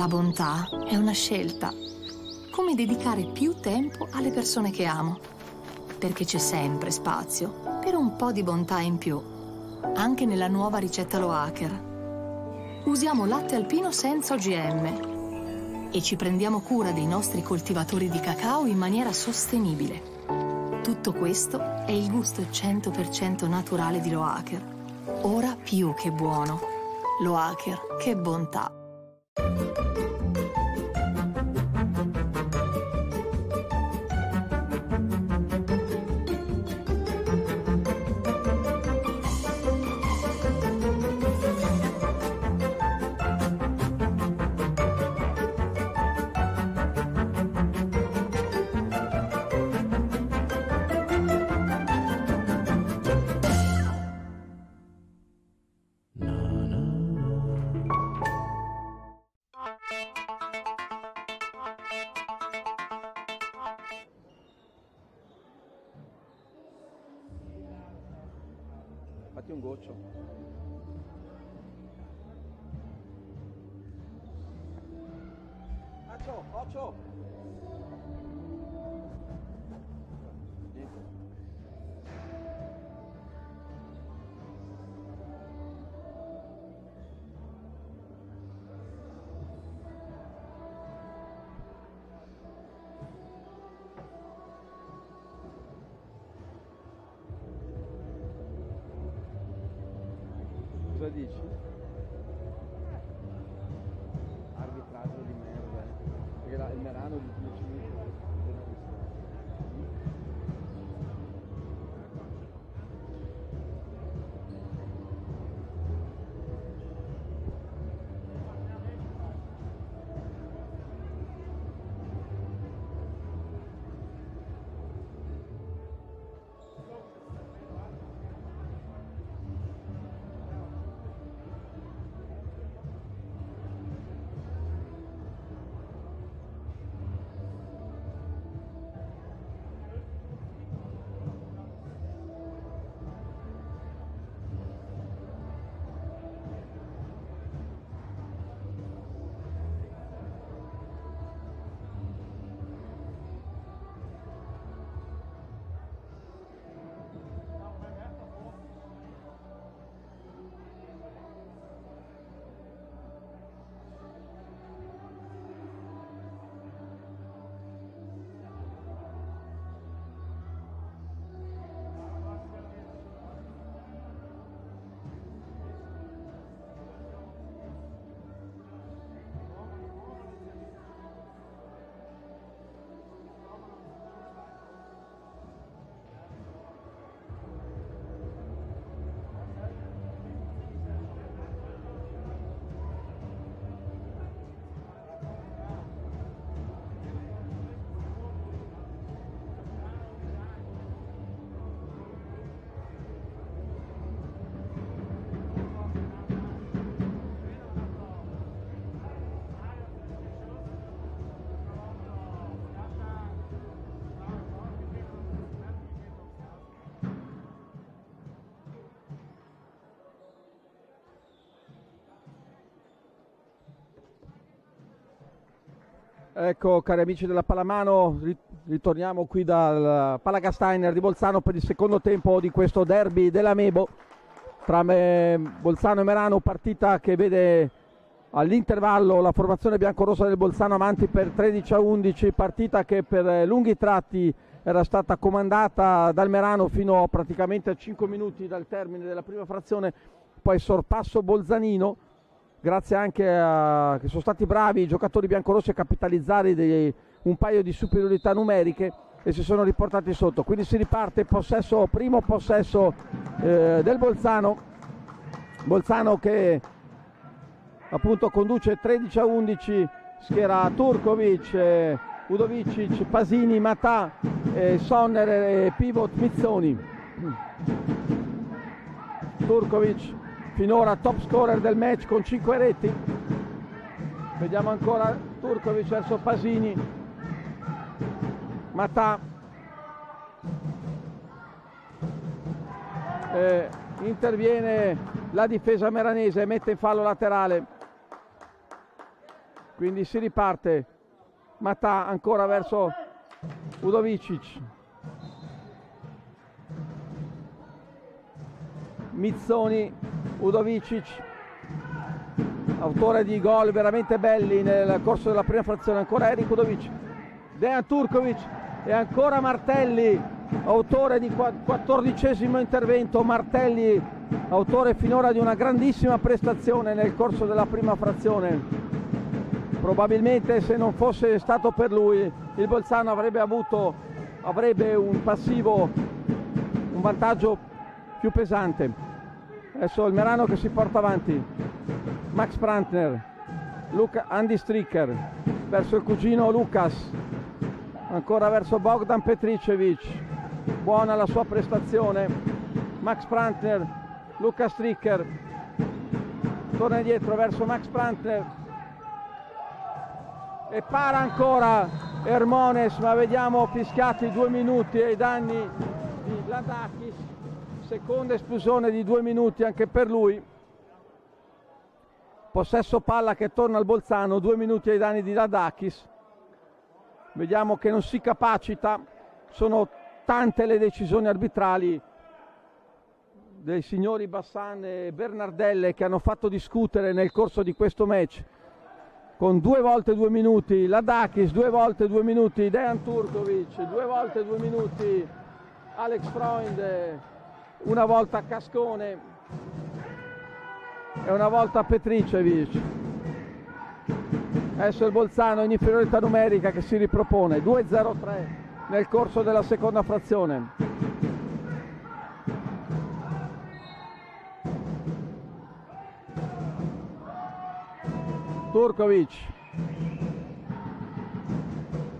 La bontà è una scelta, come dedicare più tempo alle persone che amo, perché c'è sempre spazio per un po' di bontà in più, anche nella nuova ricetta Lo Hacker. Usiamo latte alpino senza OGM e ci prendiamo cura dei nostri coltivatori di cacao in maniera sostenibile. Tutto questo è il gusto 100% naturale di Lo Hacker. Ora più che buono. Lo Hacker, che bontà. Música Cosa Ecco, cari amici della Palamano, ri- ritorniamo qui dal Palagasteiner di Bolzano per il secondo tempo di questo derby della Mebo tra Bolzano e Merano, partita che vede all'intervallo la formazione biancorossa del Bolzano avanti per 13 a 11, partita che per lunghi tratti era stata comandata dal Merano fino a praticamente a 5 minuti dal termine della prima frazione, poi sorpasso bolzanino grazie anche a che sono stati bravi i giocatori biancorossi a capitalizzare dei- un paio di superiorità numeriche e si sono riportati sotto. Quindi si riparte possesso, primo possesso eh, del Bolzano. Bolzano che appunto conduce 13 a 11, schiera Turkovic, eh, Udovicic, Pasini, Matà, eh, Sonner e Pivot Mizzoni. Turkovic finora top scorer del match con 5 reti. Vediamo ancora Turkovic verso Pasini. Matà. Eh, interviene la difesa meranese, mette in fallo laterale. quindi si riparte Matà ancora verso Udovicic Mizzoni Udovicic autore di gol veramente belli nel corso della prima frazione ancora Eric Udovic Dejan Turkovic e ancora Martelli autore di quattordicesimo intervento. Martelli autore finora di una grandissima prestazione nel corso della prima frazione. Probabilmente se non fosse stato per lui il Bolzano avrebbe avuto avrebbe un passivo un vantaggio più pesante adesso il Merano che si porta avanti. Max Brantner Luca, Andy Stricker verso il cugino Lucas ancora verso Bogdan Petricevic. Buona la sua prestazione. Max Brantner Luca Stricker. Torna indietro verso Max Brantner e para ancora Ermones ma vediamo fischiati due minuti ai danni di Ladakis seconda esplosione di due minuti anche per lui. Possesso palla che torna al Bolzano due minuti ai danni di Ladakis vediamo che non si capacita sono tante le decisioni arbitrali dei signori Bassan e Bernardelle che hanno fatto discutere nel corso di questo match. Con due volte due minuti Ladakis, due volte due minuti Dejan Turkovic, due volte due minuti Alex Freund, una volta Cascone e una volta Petricevic. Adesso il Bolzano in inferiorità numerica che si ripropone 2-0-3 nel corso della seconda frazione. Turkovic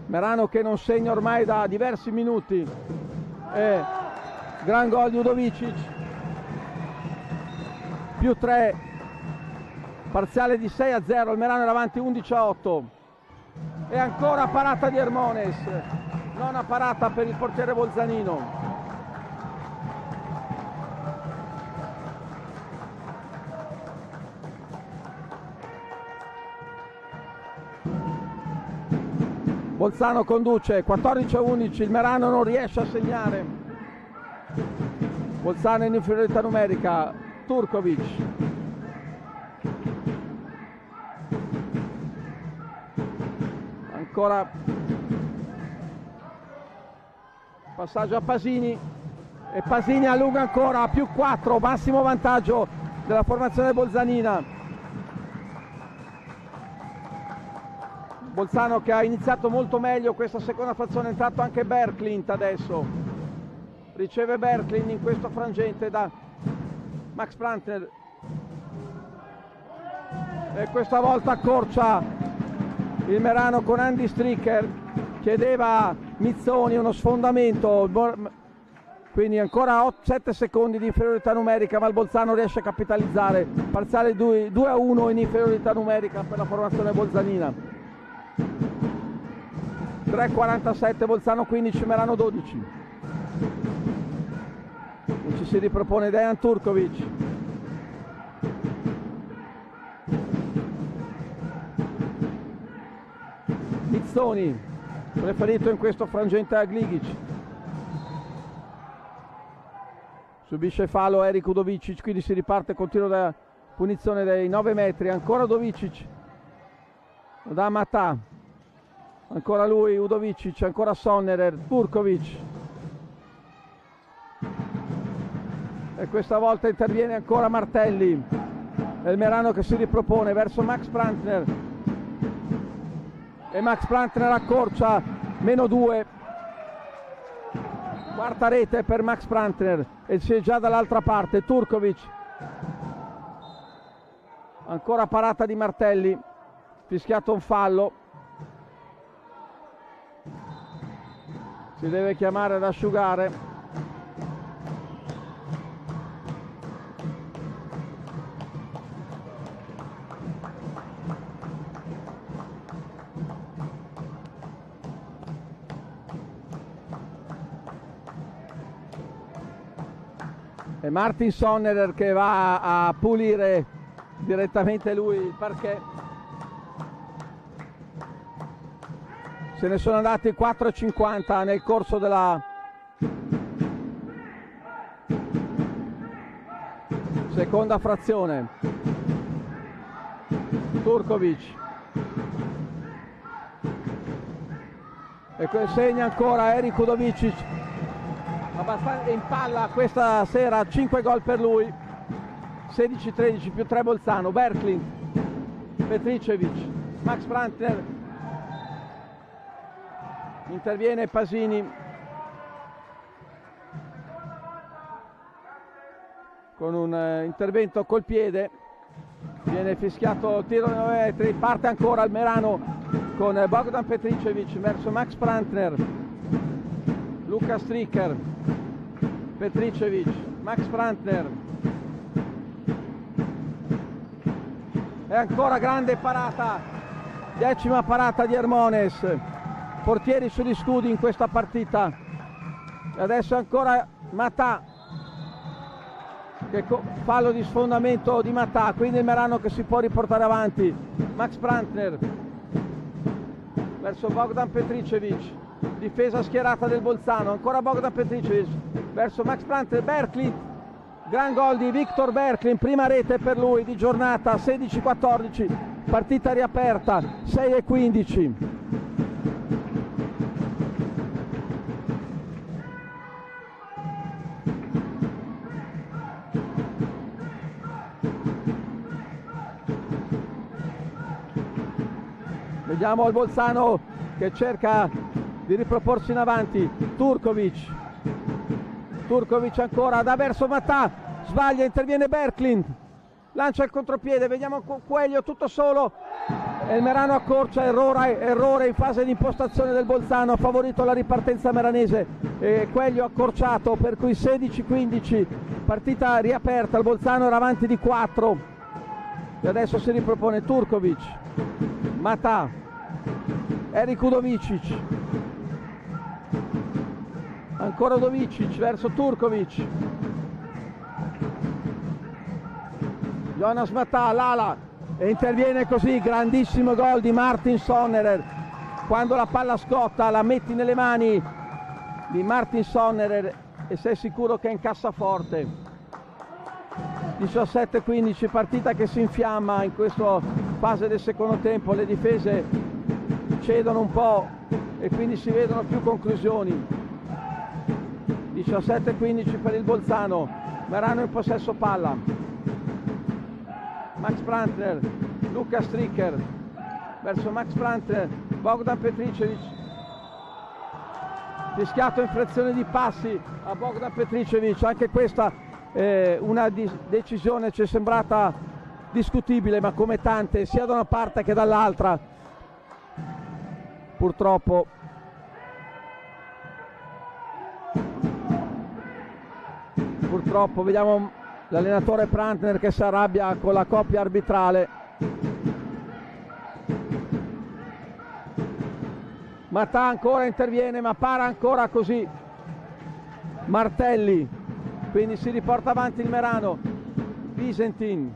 Merano che non segna ormai da diversi minuti e gran gol di Udovicic più 3 parziale di 6 a 0 il Merano era avanti 11 a 8 e ancora parata di Ermones nona parata per il portiere Bolzanino. Bolzano conduce 14 a 11, il Merano non riesce a segnare. Bolzano in inferiorità numerica, Turkovic. Ancora passaggio a Pasini e Pasini allunga ancora, più 4, massimo vantaggio della formazione bolzanina. Bolzano che ha iniziato molto meglio questa seconda frazione, è entrato anche Berklint adesso. Riceve Berklint in questo frangente da Max Plantner. E questa volta accorcia il Merano con Andy Stricker. Chiedeva Mizzoni uno sfondamento, quindi ancora 7 secondi di inferiorità numerica, ma il Bolzano riesce a capitalizzare. Parziale 2, 2 a 1 in inferiorità numerica per la formazione bolzanina. 3,47 Bolzano 15, Merano 12. Si ripropone Dejan Turkovic. Mizzoni, preferito in questo frangente a Gligic. Subisce fallo Eric Udovicic, quindi si riparte, continua da punizione dei 9 metri, ancora Udovicic. Da Matà, ancora lui Udovicic, ancora Sonnerer, Turkovic e questa volta interviene ancora Martelli. Il Merano che si ripropone verso Max Plantner e Max Plantner accorcia meno due. Quarta rete per Max Plantner e si è già dall'altra parte Turkovic. Ancora parata di Martelli fischiato un fallo. Si deve chiamare ad asciugare e Martin Sonnerer che va a pulire direttamente lui il parquet. Se ne sono andati 4,50 nel corso della seconda frazione. Turkovic. E segna ancora Eric Udovicic abbastanza in palla questa sera 5 gol per lui. 16-13 più 3 Bolzano Berklin Petricevic Max Brantner interviene Pasini. Con un uh, intervento col piede. Viene fischiato tiro 9 metri parte ancora il Merano con Bogdan Petricevic verso Max Brantner Luca Stricker Petricevic Max Brantner e ancora grande parata decima parata di Ermones portieri sugli scudi in questa partita. E adesso ancora Matà che fallo di sfondamento di Matà quindi il Merano che si può riportare avanti. Max Brantner verso Bogdan Petricevic difesa schierata del Bolzano. Ancora Bogdan Petricevic verso Max Brantner Berkley gran gol di Victor Berkley prima rete per lui di giornata 16-14 partita riaperta 6 15 Vediamo il Bolzano che cerca di riproporsi in avanti. Turkovic. Turkovic ancora da verso Matà. Sbaglia, interviene Berklin. Lancia il contropiede. Vediamo Coelho tutto solo. Il Merano accorcia. Errore, errore in fase di impostazione del Bolzano. Ha favorito la ripartenza meranese. E Coelho accorciato. Per cui 16-15. Partita riaperta. Il Bolzano era avanti di 4. E adesso si ripropone Turkovic. Matà Eric Udovicic ancora Udovicic verso Turkovic. Jonas Matà l'ala. E interviene così grandissimo gol di Martin Sonnerer. Quando la palla scotta la metti nelle mani di Martin Sonnerer e sei sicuro che è in cassaforte. 17-15 partita che si infiamma in questa fase del secondo tempo. Le difese cedono un po' e quindi si vedono più conclusioni 17-15 per il Bolzano. Marano in possesso palla. Max Brantner Luca Stricker. Verso Max Brantner Bogdan Petricevic. Fischiato in frazione di passi a Bogdan Petricevic. Anche questa è una decisione ci è sembrata discutibile ma come tante sia da una parte che dall'altra. Purtroppo purtroppo vediamo l'allenatore Prantner che si arrabbia con la coppia arbitrale. Matà ancora interviene ma para ancora così. Martelli quindi si riporta avanti il Merano. Visentin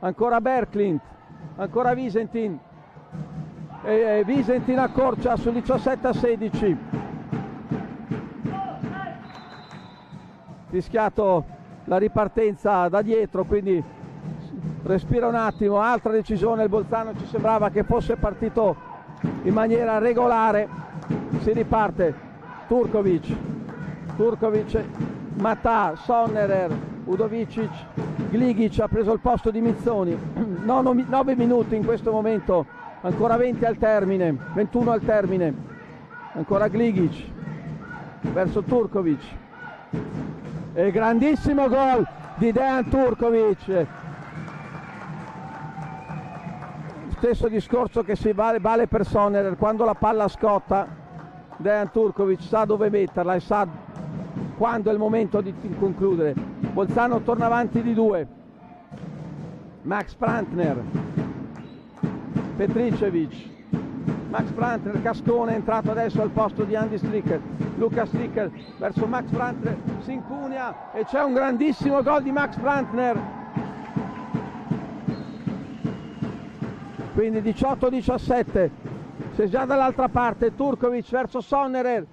ancora Berklint ancora Visentin. E Visentin accorcia sul 17 a 16 fischiato la ripartenza da dietro quindi respira un attimo altra decisione il Bolzano ci sembrava che fosse partito in maniera regolare si riparte Turkovic Turkovic Matà Sonnerer Udovicic Gligic ha preso il posto di Mizzoni 9 minuti in questo momento ancora 20 al termine 21 al termine ancora Gligic verso Turkovic e grandissimo gol di Dejan Turkovic. Stesso discorso che si vale, vale per Sonner quando la palla scotta Dejan Turkovic sa dove metterla e sa quando è il momento di concludere. Bolzano torna avanti di due. Max Prantner Petricevic, Max Brantner, Cascone è entrato adesso al posto di Andy Stricker, Luca Stricker verso Max Brantner, si incugna e c'è un grandissimo gol di Max Brantner. Quindi 18-17, si è già dall'altra parte Turkovic verso Sonnerer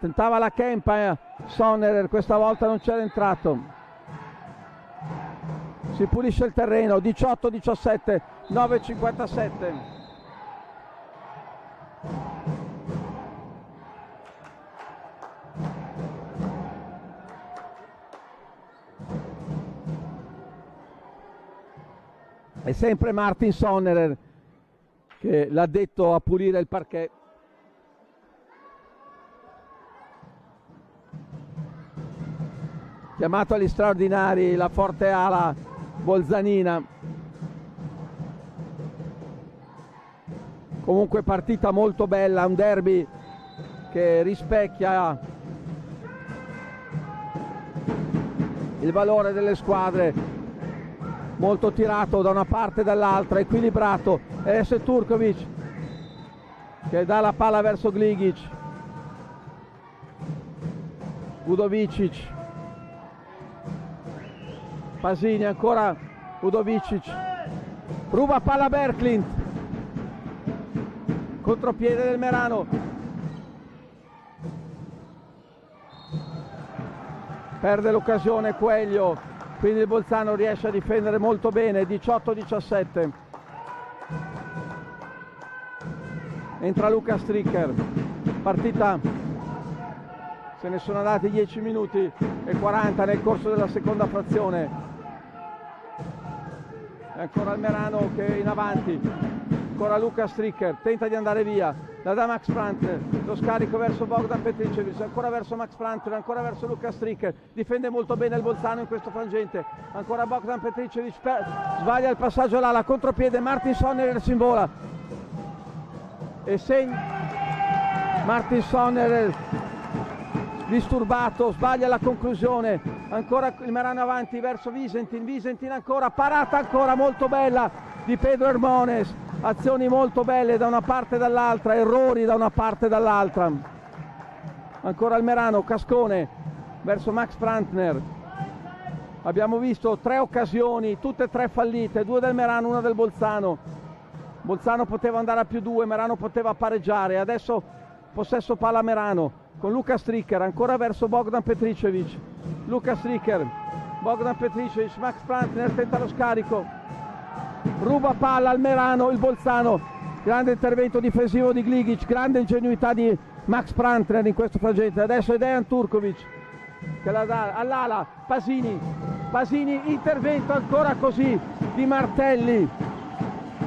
tentava la Kempa eh. Sonnerer questa volta non c'era entrato si pulisce il terreno 18-17 9-57 è sempre Martin Sonnerer che l'ha detto a pulire il parquet. Chiamato agli straordinari la forte ala Bolzanina. Comunque partita molto bella un derby che rispecchia il valore delle squadre. Molto tirato da una parte e dall'altra, equilibrato, adesso è Turkovic che dà la palla verso Gligic, Udovicic, Pasini ancora Udovicic, ruba palla Berklint, contropiede del Merano, perde l'occasione Coelho. Quindi il Bolzano riesce a difendere molto bene. 18-17 entra Luca Stricker. Partita. Se ne sono andati 10 minuti e 40 nel corso della seconda frazione ancora il Merano che è in avanti. Ancora Luca Stricker tenta di andare via. La dà Max Prantler, lo scarico verso Bogdan Petricevic, ancora verso Max Prantler, ancora verso Luca Stricker, difende molto bene il Bolzano in questo frangente, ancora Bogdan Petricevic, sbaglia il passaggio là, la contropiede, Martin Sonner si invola. E segna Martin Sonner disturbato, sbaglia la conclusione, ancora il Merano avanti verso Visentin, Visentin ancora, parata ancora molto bella di Pedro Hermones, azioni molto belle da una parte e dall'altra, errori da una parte e dall'altra. Ancora il Merano, Cascone verso Max Brantner. Abbiamo visto tre occasioni, tutte e tre fallite, due del Merano, una del Bolzano. Bolzano poteva andare a più due, Merano poteva pareggiare. Adesso possesso palla Merano con Luca Stricker, ancora verso Bogdan Petricevic. Luca Stricker, Bogdan Petricevic, Max Brantner tenta lo scarico, ruba palla al Merano, il Bolzano, grande intervento difensivo di Gligic, grande ingenuità di Max Prantner in questo frangente, adesso è Dejan Turkovic che la dà all'ala, Pasini, Pasini intervento ancora così di Martelli,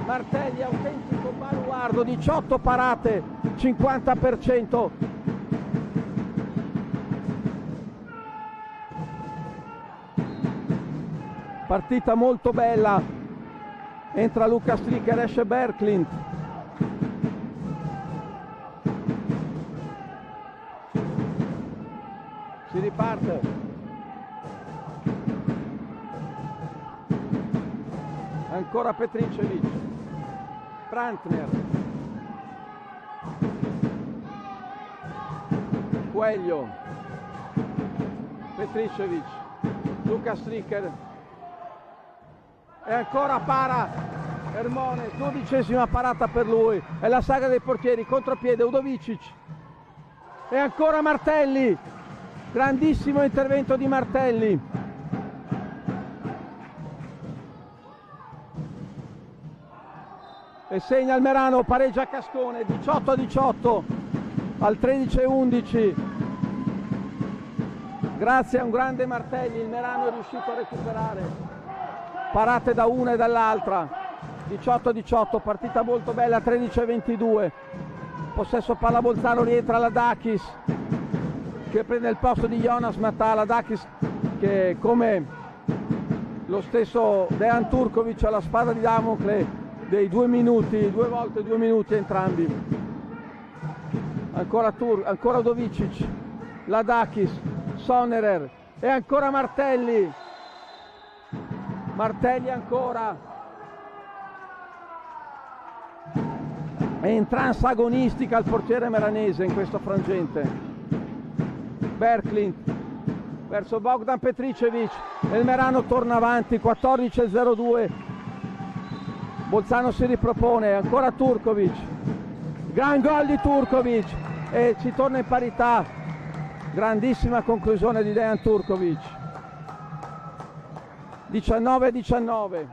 Martelli autentico baluardo, 18 parate, 50%. Partita molto bella. Entra Luca Stricker, esce Berklint si riparte. Ancora Petricevic. Brantner Coelho. Petricevic. Luca Stricker e ancora para Ermone, dodicesima parata per lui, è la saga dei portieri, contropiede Udovicic e ancora Martelli, grandissimo intervento di Martelli. E segna il Merano, pareggia Cascone, 18 a 18 al 13 a 11. Grazie a un grande Martelli il Merano è riuscito a recuperare parate da una e dall'altra. 18-18 partita molto bella 13-22 possesso palla Bolzano rientra la Dakis che prende il posto di Jonas Matala Dakis che come lo stesso Dejan Turkovic ha la spada di Damocle dei due minuti due volte due minuti entrambi. Ancora, Tur, ancora Dovicic Ladakis Sonnerer e ancora Martelli Martelli ancora. Entranza agonistica il portiere meranese in questo frangente. Berklint verso Bogdan Petricevic. E il Merano torna avanti 14-02 Bolzano si ripropone, ancora Turkovic, gran gol di Turkovic e si torna in parità, grandissima conclusione di Dejan Turkovic. 19-19.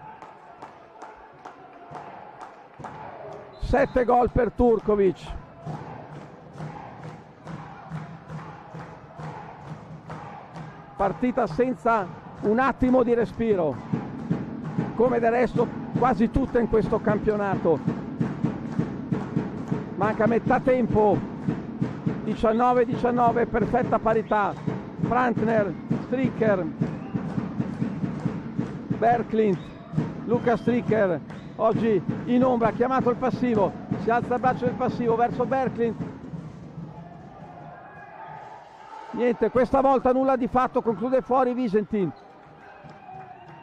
7 gol per Turkovic. Partita senza un attimo di respiro, come del resto quasi tutta in questo campionato. Manca metà tempo, 19-19, perfetta parità. Brantner, Stricker, Berklint, Luca Stricker, oggi in ombra, ha chiamato il passivo, si alza il braccio del passivo verso Berklint. Niente, questa volta nulla di fatto, conclude fuori Visentin.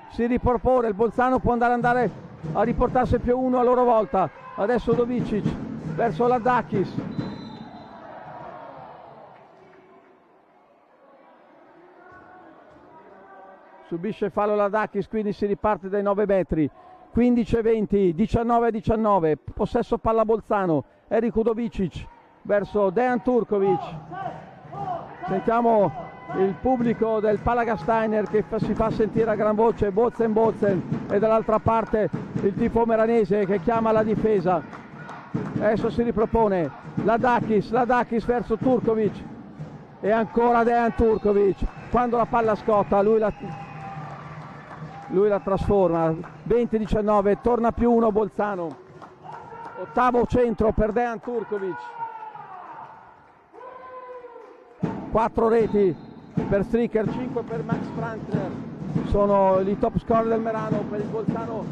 Si ripropone, il Bolzano può andare, andare a riportarsi più uno a loro volta. Adesso Dovicic verso Ladakis. Subisce fallo Ladakis, quindi si riparte dai 9 metri. 15-20, 19-19, possesso palla Bolzano, Erik Udovicic verso Dejan Turkovic. Sentiamo il pubblico del Palagasteiner che si fa sentire a gran voce Bozen Bozen e dall'altra parte il tifo meranese che chiama la difesa. Adesso si ripropone Ladakis, Ladakis verso Turkovic e ancora Dejan Turkovic. Quando la palla scotta lui la, lui la trasforma. 20-19 torna più uno Bolzano. Ottavo centro per Dejan Turkovic 4 reti per Stricker 5 per Max Frantner sono i top score del Merano per il Bolzano.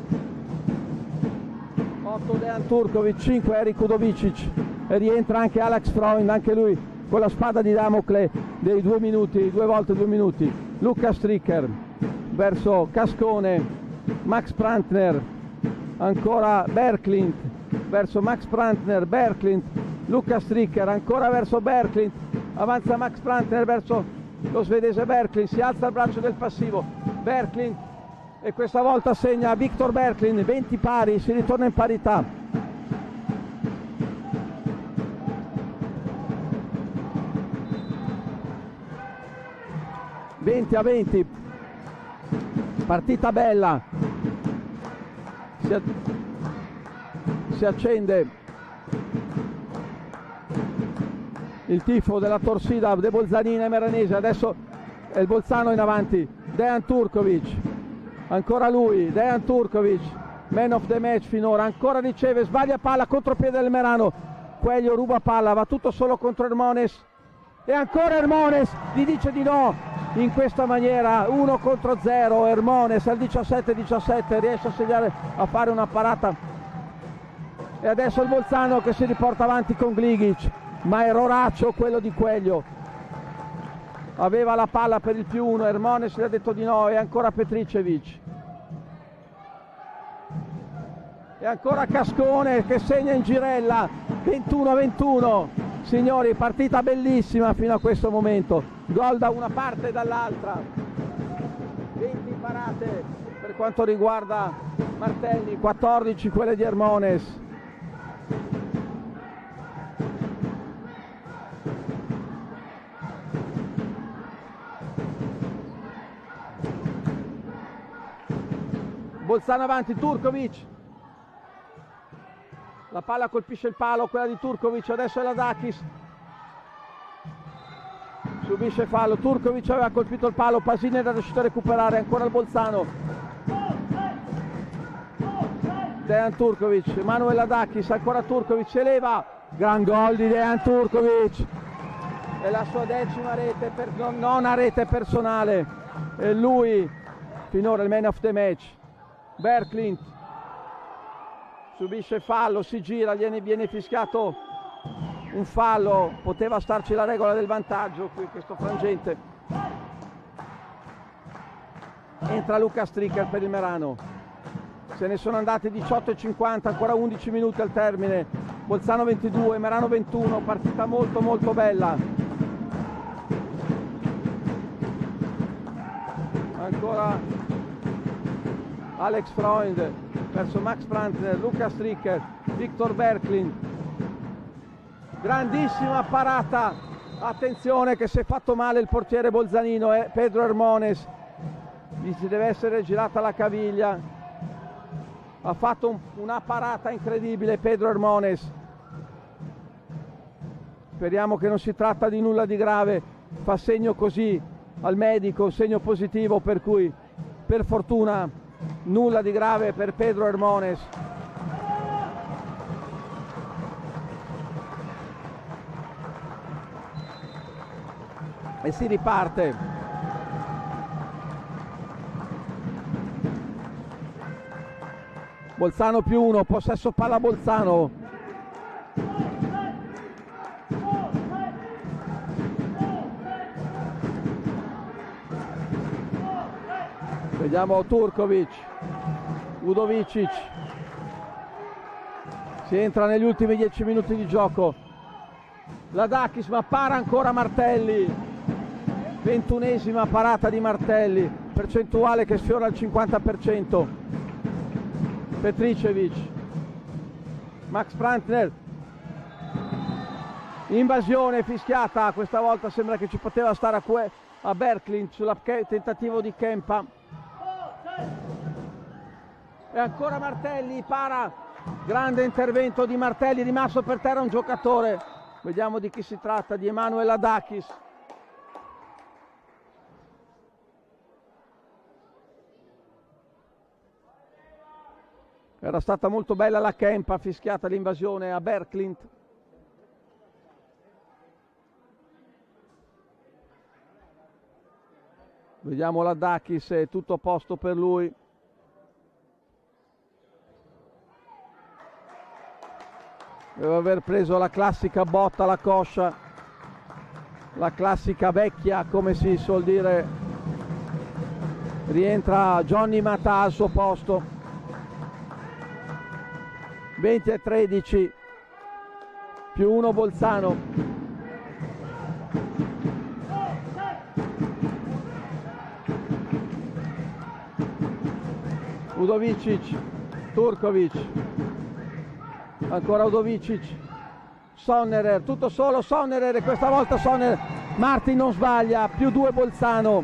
8 Dejan Turkovic 5 Erik Udovicic e rientra anche Alex Freund anche lui con la spada di Damocle dei due minuti due volte due minuti. Luca Stricker verso Cascone, Max Prantner, ancora Berklint, verso Max Prantner, Berklint, Luca Stricker, ancora verso Berklint, avanza Max Prantner verso lo svedese Berklint, si alza il braccio del passivo, Berklint e questa volta segna Victor Berklint, 20 pari, si ritorna in parità. Venti a 20, partita bella. Si, accende il tifo della Torsida De Bolzanina e Meranese adesso è il Bolzano in avanti. Dejan Turkovic ancora lui Dejan Turkovic man of the match finora. Ancora riceve sbaglia palla contropiede del Merano. Quelio ruba palla va tutto solo contro Ermones e ancora Ermones gli dice di no in questa maniera 1 contro 0 Ermones al 17-17 riesce a segnare a fare una parata. E adesso il Bolzano che si riporta avanti con Gligic ma è Roraccio quello di Quelio. Aveva la palla per il più 1 Ermones gli ha detto di no e ancora Petricevic e ancora Cascone che segna in girella 21-21 signori partita bellissima fino a questo momento. Gol da una parte e dall'altra. 20 parate per quanto riguarda Martelli 14 quelle di Ermones Bolzano avanti, Turkovic la palla colpisce il palo, quella di Turkovic, adesso è la Dakis subisce fallo, Turkovic aveva colpito il palo, Pasini era riuscito a recuperare, ancora il Bolzano. Dejan Turkovic, Emanuele Adakis, ancora Turkovic, eleva, gran gol di Dejan Turkovic. È la sua decima rete, per, non, nona rete personale. E lui finora il man of the match. Berklint subisce fallo, si gira, viene, viene fischiato un fallo, poteva starci la regola del vantaggio qui questo frangente. Entra Luca Stricker per il Merano. Se ne sono andati 18,50, ancora 11 minuti al termine. Bolzano 22, Merano 21, partita molto molto bella. Ancora Alex Freund verso Max Brandner, Luca Stricker, Victor Berklin. Grandissima parata, attenzione che si è fatto male il portiere Bolzanino, eh? Pedro Hermones, gli si deve essere girata la caviglia, ha fatto un, una parata incredibile Pedro Hermones. Speriamo che non si tratta di nulla di grave, fa segno così al medico, segno positivo per cui per fortuna nulla di grave per Pedro Hermones. E si riparte. Bolzano più uno, possesso palla Bolzano. Vediamo Turkovic, Udovicic. Si entra negli ultimi dieci minuti di gioco. Ladakis ma para ancora Martelli. Ventunesima parata di Martelli, percentuale che sfiora il 50%. Petricevic, Max Brantner, invasione fischiata, questa volta sembra che ci poteva stare a, que- a Berklin sul tentativo di Kempa. E ancora Martelli, para, grande intervento di Martelli, rimasto per terra un giocatore, vediamo di chi si tratta, di Emanuele Adakis. Era stata molto bella la Kempa, fischiata l'invasione a Berklint. Vediamo la Dakis, è tutto a posto per lui. Deve aver preso la classica botta alla coscia, la classica vecchia, come si suol dire. Rientra Johnny Matà al suo posto. 20 e 13 più 1 Bolzano Udovicic Turkovic ancora Udovicic Sonnerer tutto solo Sonnerer e questa volta Sonnerer. Martin non sbaglia più 2 Bolzano.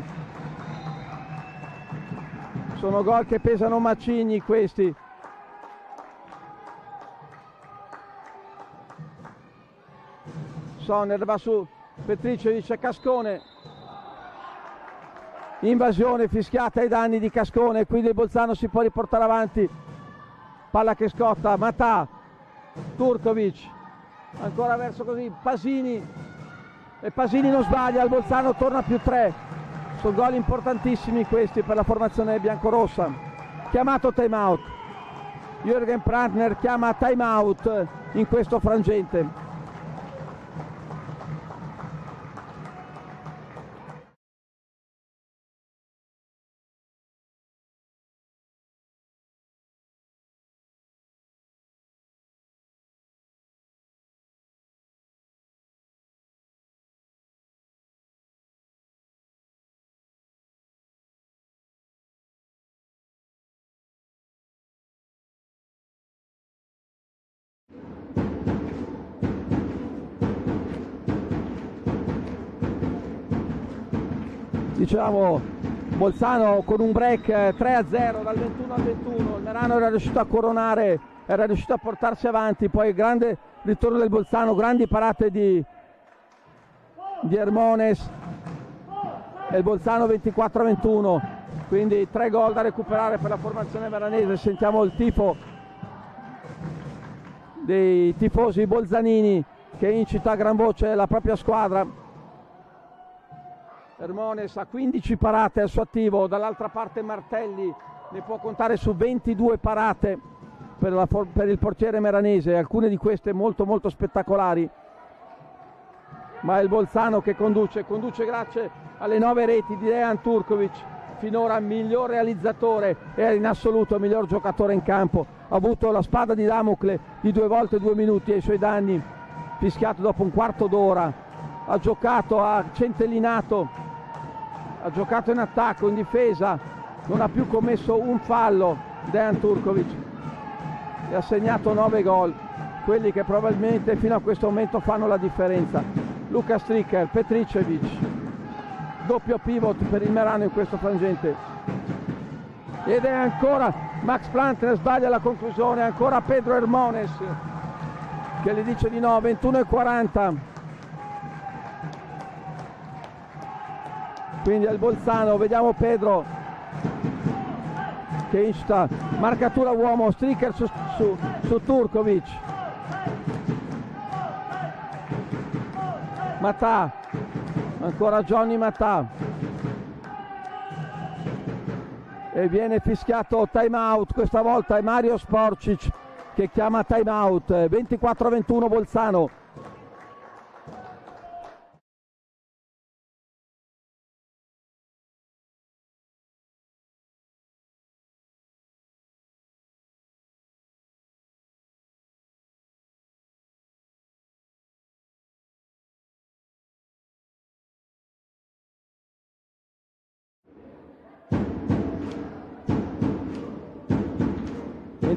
Sono gol che pesano macigni questi. Sonner va su Petrice dice Cascone. Invasione fischiata ai danni di Cascone quindi Bolzano si può riportare avanti. Palla che scotta Matà Turkovic ancora verso così Pasini e Pasini non sbaglia il Bolzano torna più 3 sono gol importantissimi questi per la formazione biancorossa. Chiamato time out. Jürgen Prantner chiama time out in questo frangente diciamo Bolzano con un break 3 a 0 dal 21 al 21 il Merano era riuscito a coronare era riuscito a portarsi avanti. Poi grande ritorno del Bolzano grandi parate di, di Hermones. E il Bolzano 24 a 21 quindi tre gol da recuperare per la formazione meranese sentiamo il tifo dei tifosi bolzanini che incita a gran voce la propria squadra Hermones ha 15 parate al suo attivo, dall'altra parte Martelli ne può contare su 22 parate per, la, per, il portiere meranese, alcune di queste molto molto spettacolari. Ma è il Bolzano che conduce, conduce grazie alle nove reti di Dejan Turkovic, finora miglior realizzatore e in assoluto miglior giocatore in campo. Ha avuto la spada di Damocle di due volte due minuti ai suoi danni, fischiato dopo un quarto d'ora. Ha giocato, ha centellinato ha giocato in attacco, in difesa, non ha più commesso un fallo Dejan Turkovic. e ha segnato 9 gol, quelli che probabilmente fino a questo momento fanno la differenza. Luca Stricker, Petricevic, doppio pivot per il Merano in questo frangente. Ed è ancora Max Plantner, sbaglia la conclusione, ancora Pedro Hermones che gli dice di no, 21 e 40. Quindi al Bolzano, vediamo Pedro che insta, marcatura uomo, stricker su, su, su Turkovic. Matà, ancora Johnny Matà. E viene fischiato time out, questa volta è Mario Sporcic che chiama time out, 24-21 Bolzano.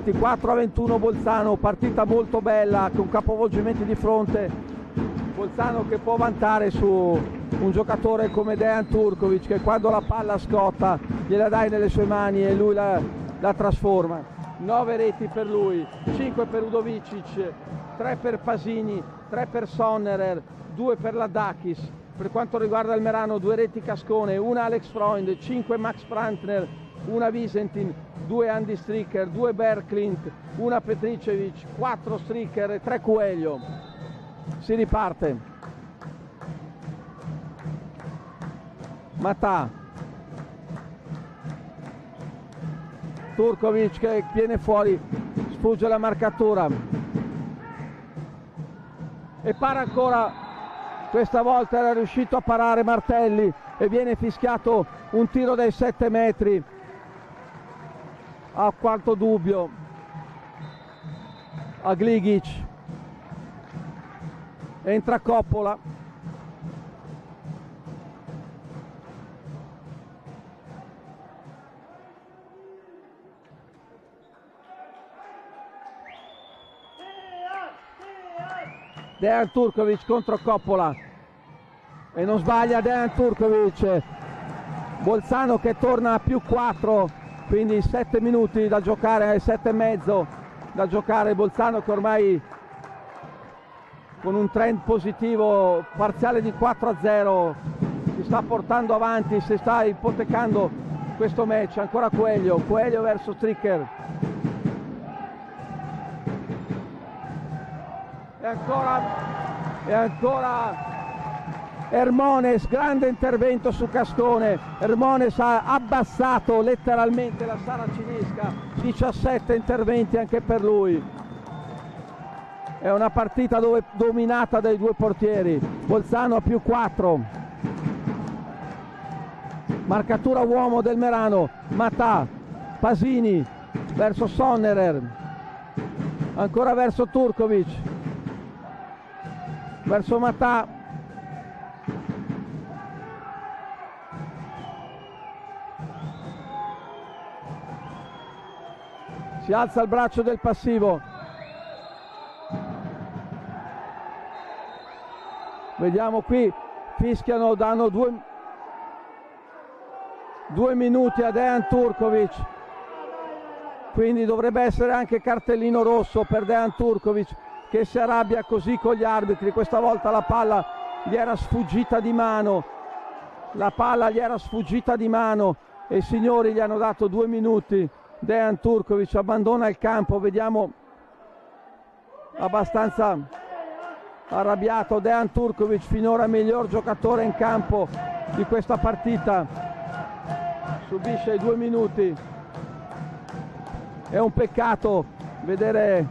24 a 21 Bolzano, partita molto bella con capovolgimenti di fronte. Bolzano che può vantare su un giocatore come Dejan Turkovic che quando la palla scotta gliela dai nelle sue mani e lui la, la trasforma. 9 reti per lui, 5 per Udovicic, 3 per Pasini, 3 per Sonnerer, 2 per Ladakis. Per quanto riguarda il Merano, 2 reti Cascone, una Alex Freund, 5 Max Prantner, una Visentin, due Andy Stricker, due Berklint, una Petricevic, quattro Stricker e tre Coelho. Si riparte. Matà. Turkovic che viene fuori, sfugge la marcatura. E para ancora, questa volta era riuscito a parare Martelli e viene fischiato un tiro dai 7 metri a quarto dubbio a Gligic entra Coppola. Dejan Turkovic contro Coppola. E non sbaglia Dejan Turkovic Bolzano che torna a più 4 quindi 7 minuti da giocare, 7 e mezzo da giocare Bolzano che ormai con un trend positivo parziale di 4 a 0 si sta portando avanti, si sta ipotecando questo match, ancora Coelho, Coelho verso Stricker. E ancora, e ancora Ermones, grande intervento su Cascone, Ermones ha abbassato letteralmente la Sara Cinesca, 17 interventi anche per lui. È una partita dove, dominata dai due portieri, Bolzano a più 4. Marcatura uomo del Merano, Matà, Pasini verso Sonnerer, ancora verso Turkovic, verso Matà, si alza il braccio del passivo. Vediamo qui fischiano danno due, due minuti a Dejan Turkovic quindi dovrebbe essere anche cartellino rosso per Dejan Turkovic che si arrabbia così con gli arbitri. Questa volta la palla gli era sfuggita di mano. La palla gli era sfuggita di mano e i signori gli hanno dato due minuti Dejan Turkovic abbandona il campo, vediamo. Abbastanza arrabbiato Dejan Turkovic, finora miglior giocatore in campo di questa partita, subisce i due minuti, è un peccato vedere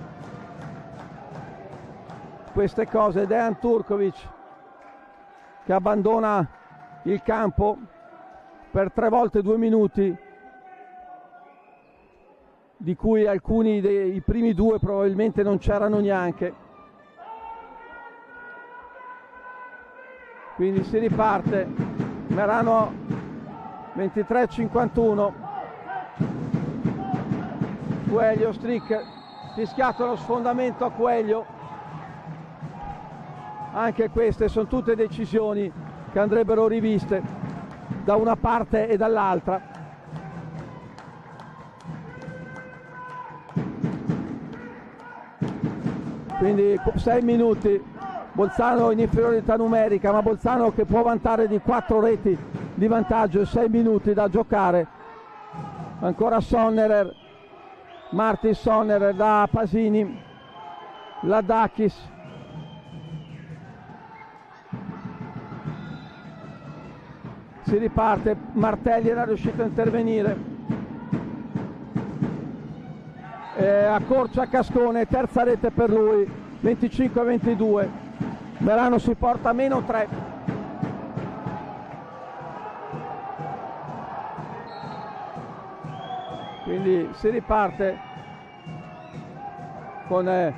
queste cose, Dejan Turkovic che abbandona il campo per tre volte due minuti di cui alcuni dei primi due probabilmente non c'erano neanche. Quindi si riparte, Merano 23-51, Coelho Strick fischiato lo sfondamento a Coelho. Anche queste sono tutte decisioni che andrebbero riviste da una parte e dall'altra quindi 6 minuti. Bolzano in inferiorità numerica ma Bolzano che può vantare di 4 reti di vantaggio e 6 minuti da giocare. Ancora Sonnerer Martin Sonnerer da Pasini Ladakis. Si riparte Martelli era riuscito a intervenire eh, accorcia Cascone terza rete per lui 25-22 Merano si porta a meno 3 quindi si riparte con eh,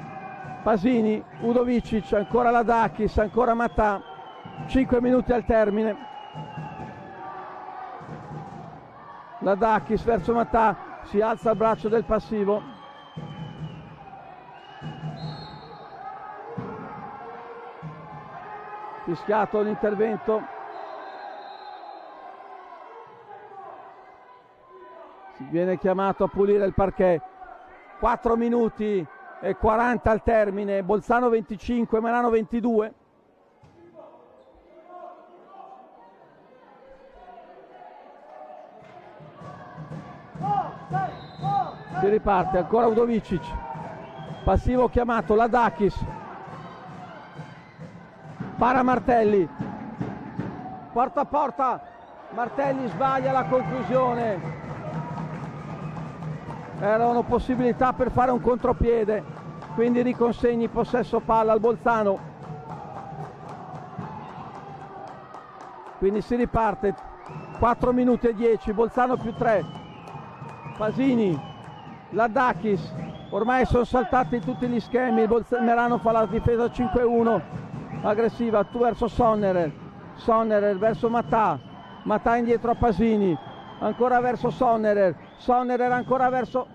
Pasini, Udovicic, ancora Ladakis, ancora Matà. 5 minuti al termine. Ladakis verso Matà si alza il braccio del passivo fischiato l'intervento. Si viene chiamato a pulire il parquet. 4 minuti e 40 al termine. Bolzano 25 Merano 22 si riparte ancora Udovicic passivo chiamato Ladakis para Martelli. Porta a porta. Martelli sbaglia la conclusione. Era una possibilità per fare un contropiede quindi riconsegni possesso palla al Bolzano. Quindi si riparte. 4 minuti e 10 Bolzano più 3 Pasini Ladakis ormai sono saltati tutti gli schemi il Merano fa la difesa 5-1 aggressiva tu verso Sonnerer, Sonnerer verso Matà, Matà indietro a Pasini, ancora verso Sonnerer, Sonnerer ancora verso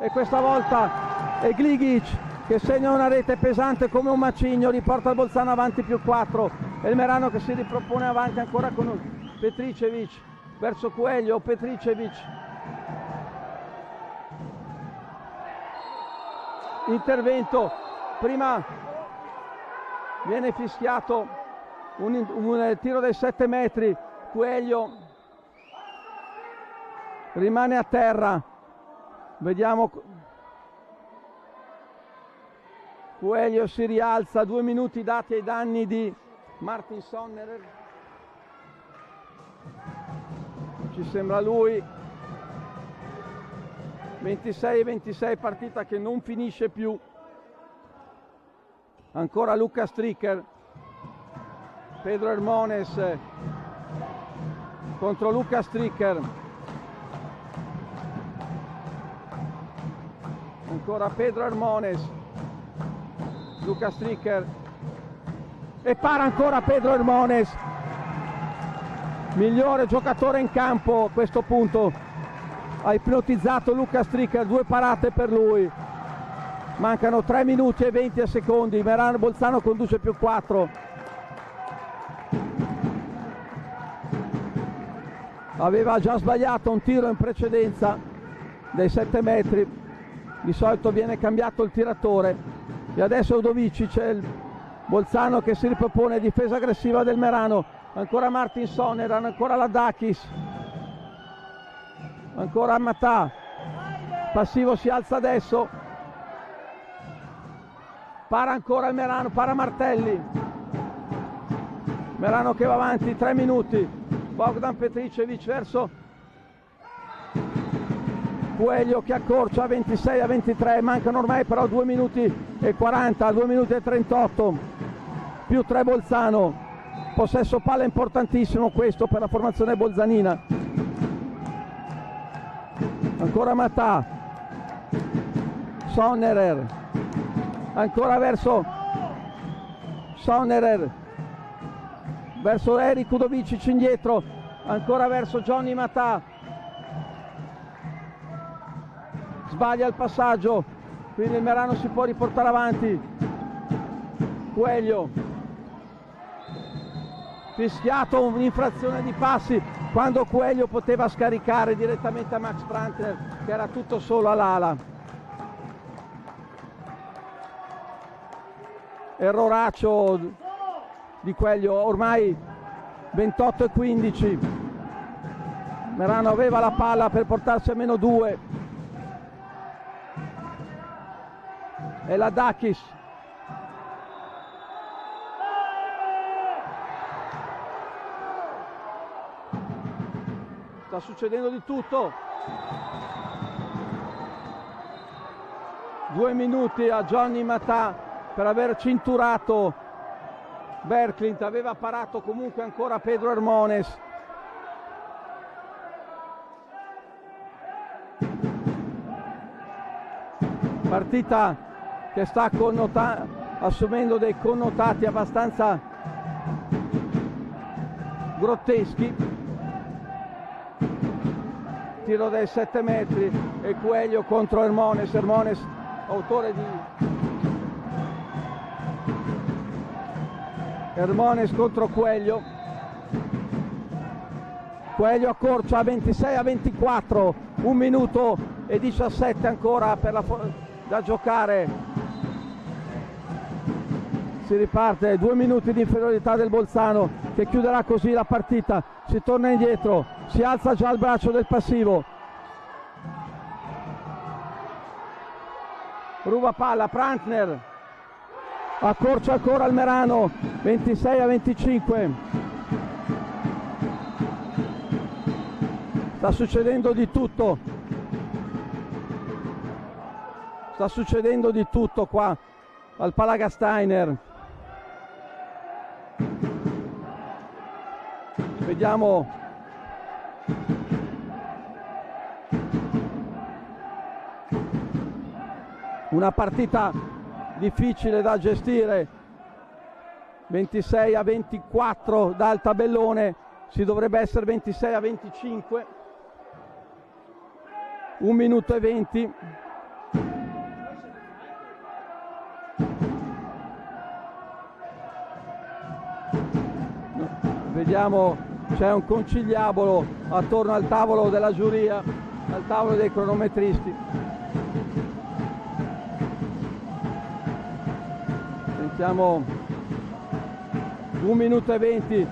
e questa volta è Gligic che segna una rete pesante come un macigno, riporta il Bolzano avanti più 4 e il Merano che si ripropone avanti ancora con Petricevic verso Coelho, Petricevic. Intervento prima viene fischiato un, un tiro dai 7 metri, Coelho rimane a terra, vediamo Coelho si rialza, due minuti dati ai danni di Martin Sonnerer, ci sembra lui, 26-26 partita che non finisce più ancora Luca Stricker. Pedro Hermones contro Luca Stricker. Ancora Pedro Hermones. Luca Stricker. E para ancora Pedro Hermones. Migliore giocatore in campo a questo punto. Ha ipnotizzato Luca Stricker due parate per lui mancano 3 minuti e 20 secondi. Merano Bolzano conduce più 4 aveva già sbagliato un tiro in precedenza dei 7 metri. Di solito viene cambiato il tiratore. E adesso Udovici c'è il Bolzano che si ripropone difesa aggressiva del Merano. Ancora Martin Sonner ancora la Dakis ancora Matà passivo si alza adesso para ancora il Merano, para Martelli. Merano che va avanti, 3 minuti. Bogdan Petricevic verso Coelho che accorcia 26 a 23 mancano ormai però 2 minuti e 40 2 minuti e 38 più 3 Bolzano. Possesso palla importantissimo questo per la formazione bolzanina. Ancora Matà. Sonnerer ancora verso Sonnerer. Verso Eric Udovicic indietro. Ancora verso Johnny Matà sbaglia il passaggio. Quindi il Merano si può riportare avanti. Coelho. Fischiato un'infrazione di passi quando Coelho poteva scaricare direttamente a Max Brantner che era tutto solo all'ala erroraccio di Coelho ormai 28 e 15 Merano aveva la palla per portarsi a meno 2 e la Dakis. Sta succedendo di tutto. Due minuti a Johnny Matà per aver cinturato Berklint aveva parato comunque ancora Pedro Hermones. Partita che sta assumendo dei connotati abbastanza grotteschi. Tiro dai 7 metri e Coelho contro Hermones. Hermones autore di Hermones contro Coelho. Coelho accorcia a 26 a 24 un minuto e 17 ancora la, da giocare. Si riparte due minuti di inferiorità del Bolzano che chiuderà così la partita. Si torna indietro si alza già il braccio del passivo. Ruba palla Prantner accorcia ancora il Merano 26 a 25 sta succedendo di tutto. Sta succedendo di tutto qua al Palagasteiner. Vediamo. Una partita difficile da gestire. 26 a 24 dal tabellone si dovrebbe essere 26 a 25 un minuto e 20 vediamo c'è un conciliabolo attorno al tavolo della giuria al tavolo dei cronometristi sentiamo un minuto e venti.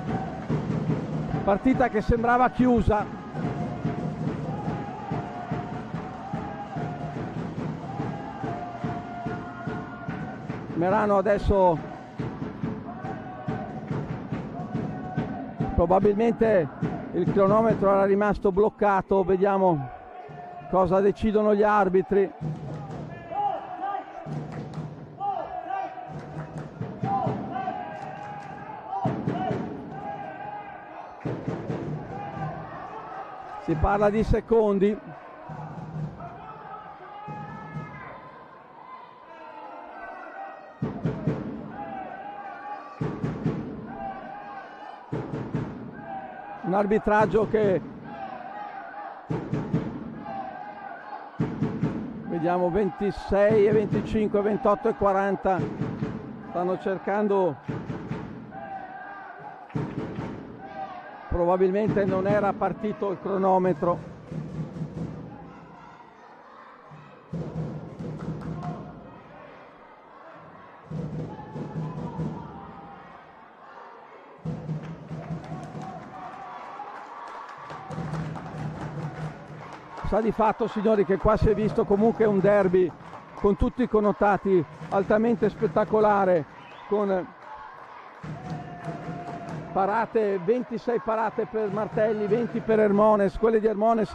Partita che sembrava chiusa. Merano adesso probabilmente il cronometro era rimasto bloccato. Vediamo cosa decidono gli arbitri parla di secondi. Un arbitraggio che vediamo 26 e 25 28 e 40 stanno cercando probabilmente non era partito il cronometro. Sta di fatto signori che qua si è visto comunque un derby con tutti i connotati altamente spettacolare con parate 26 parate per Martelli 20 per Ermones quelle di Ermones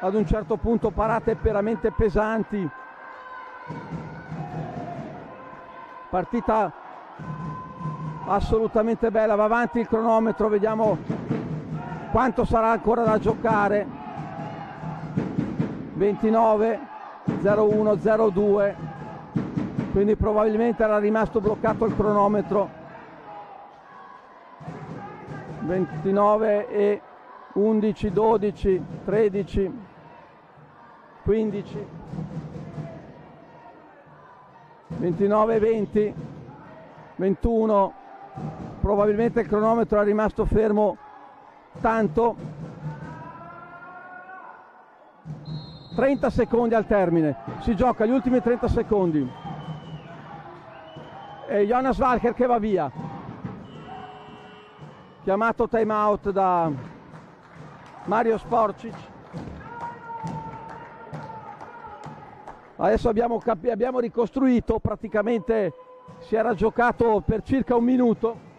ad un certo punto parate veramente pesanti. Partita assolutamente bella va avanti il cronometro vediamo quanto sarà ancora da giocare. 29 01 02 quindi probabilmente era rimasto bloccato il cronometro 29 e 11 12 13 15 29, 20, 21, probabilmente il cronometro è rimasto fermo tanto. 30 secondi al termine, si gioca gli ultimi 30 secondi. E Jonas Walker che va via. Chiamato time out da Mario Sporcic. Adesso abbiamo, abbiamo ricostruito, praticamente si era giocato per circa un minuto.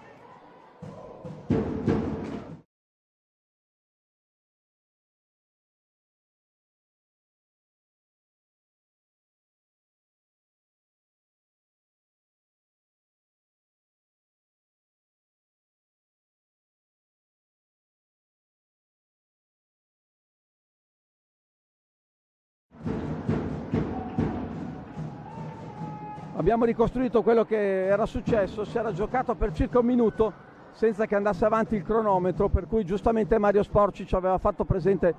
Abbiamo ricostruito quello che era successo, si era giocato per circa un minuto senza che andasse avanti il cronometro, per cui giustamente Mario Sporci ci aveva fatto presente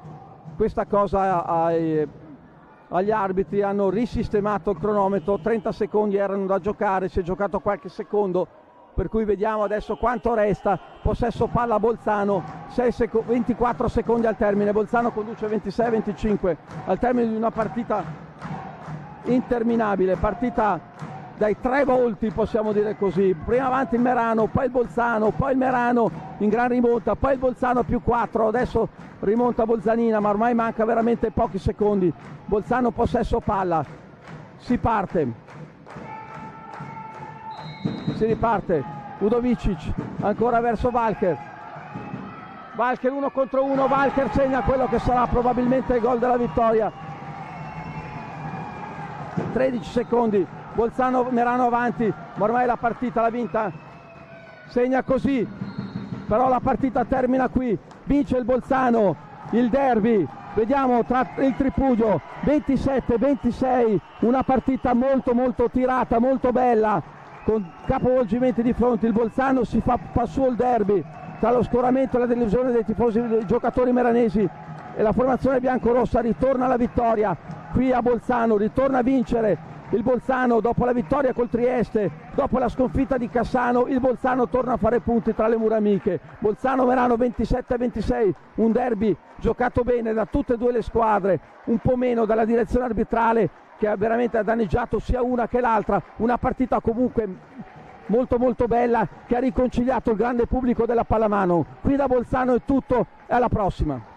questa cosa ai, agli arbitri, hanno risistemato il cronometro, 30 secondi erano da giocare, si è giocato qualche secondo, per cui vediamo adesso quanto resta, possesso palla Bolzano, seco- 24 secondi al termine, Bolzano conduce 26-25 al termine di una partita interminabile, partita dai tre volti possiamo dire così, prima avanti il Merano, poi il Bolzano, poi il Merano in gran rimonta, poi il Bolzano più 4, adesso rimonta Bolzanina ma ormai manca veramente pochi secondi, Bolzano possesso palla, si parte, si riparte, Udovicic ancora verso Valker, Valker uno contro uno, Valker segna quello che sarà probabilmente il gol della vittoria, 13 secondi Bolzano Merano avanti, ma ormai la partita l'ha vinta, segna così, però la partita termina qui, vince il Bolzano, il derby, vediamo tra il tripudio 27-26, una partita molto molto tirata, molto bella, con capovolgimenti di fronte, il Bolzano si fa, fa su il derby, tra lo scoramento e la delusione dei tifosi dei giocatori meranesi e la formazione biancorossa. Ritorna alla vittoria qui a Bolzano, ritorna a vincere il Bolzano dopo la vittoria col Trieste, dopo la sconfitta di Cassano, il Bolzano torna a fare punti tra le mura amiche. Bolzano-Verano 27-26, un derby giocato bene da tutte e due le squadre, un po' meno dalla direzione arbitrale che ha veramente danneggiato sia una che l'altra, una partita comunque molto molto bella che ha riconciliato il grande pubblico della pallamano. Qui da Bolzano è tutto e alla prossima.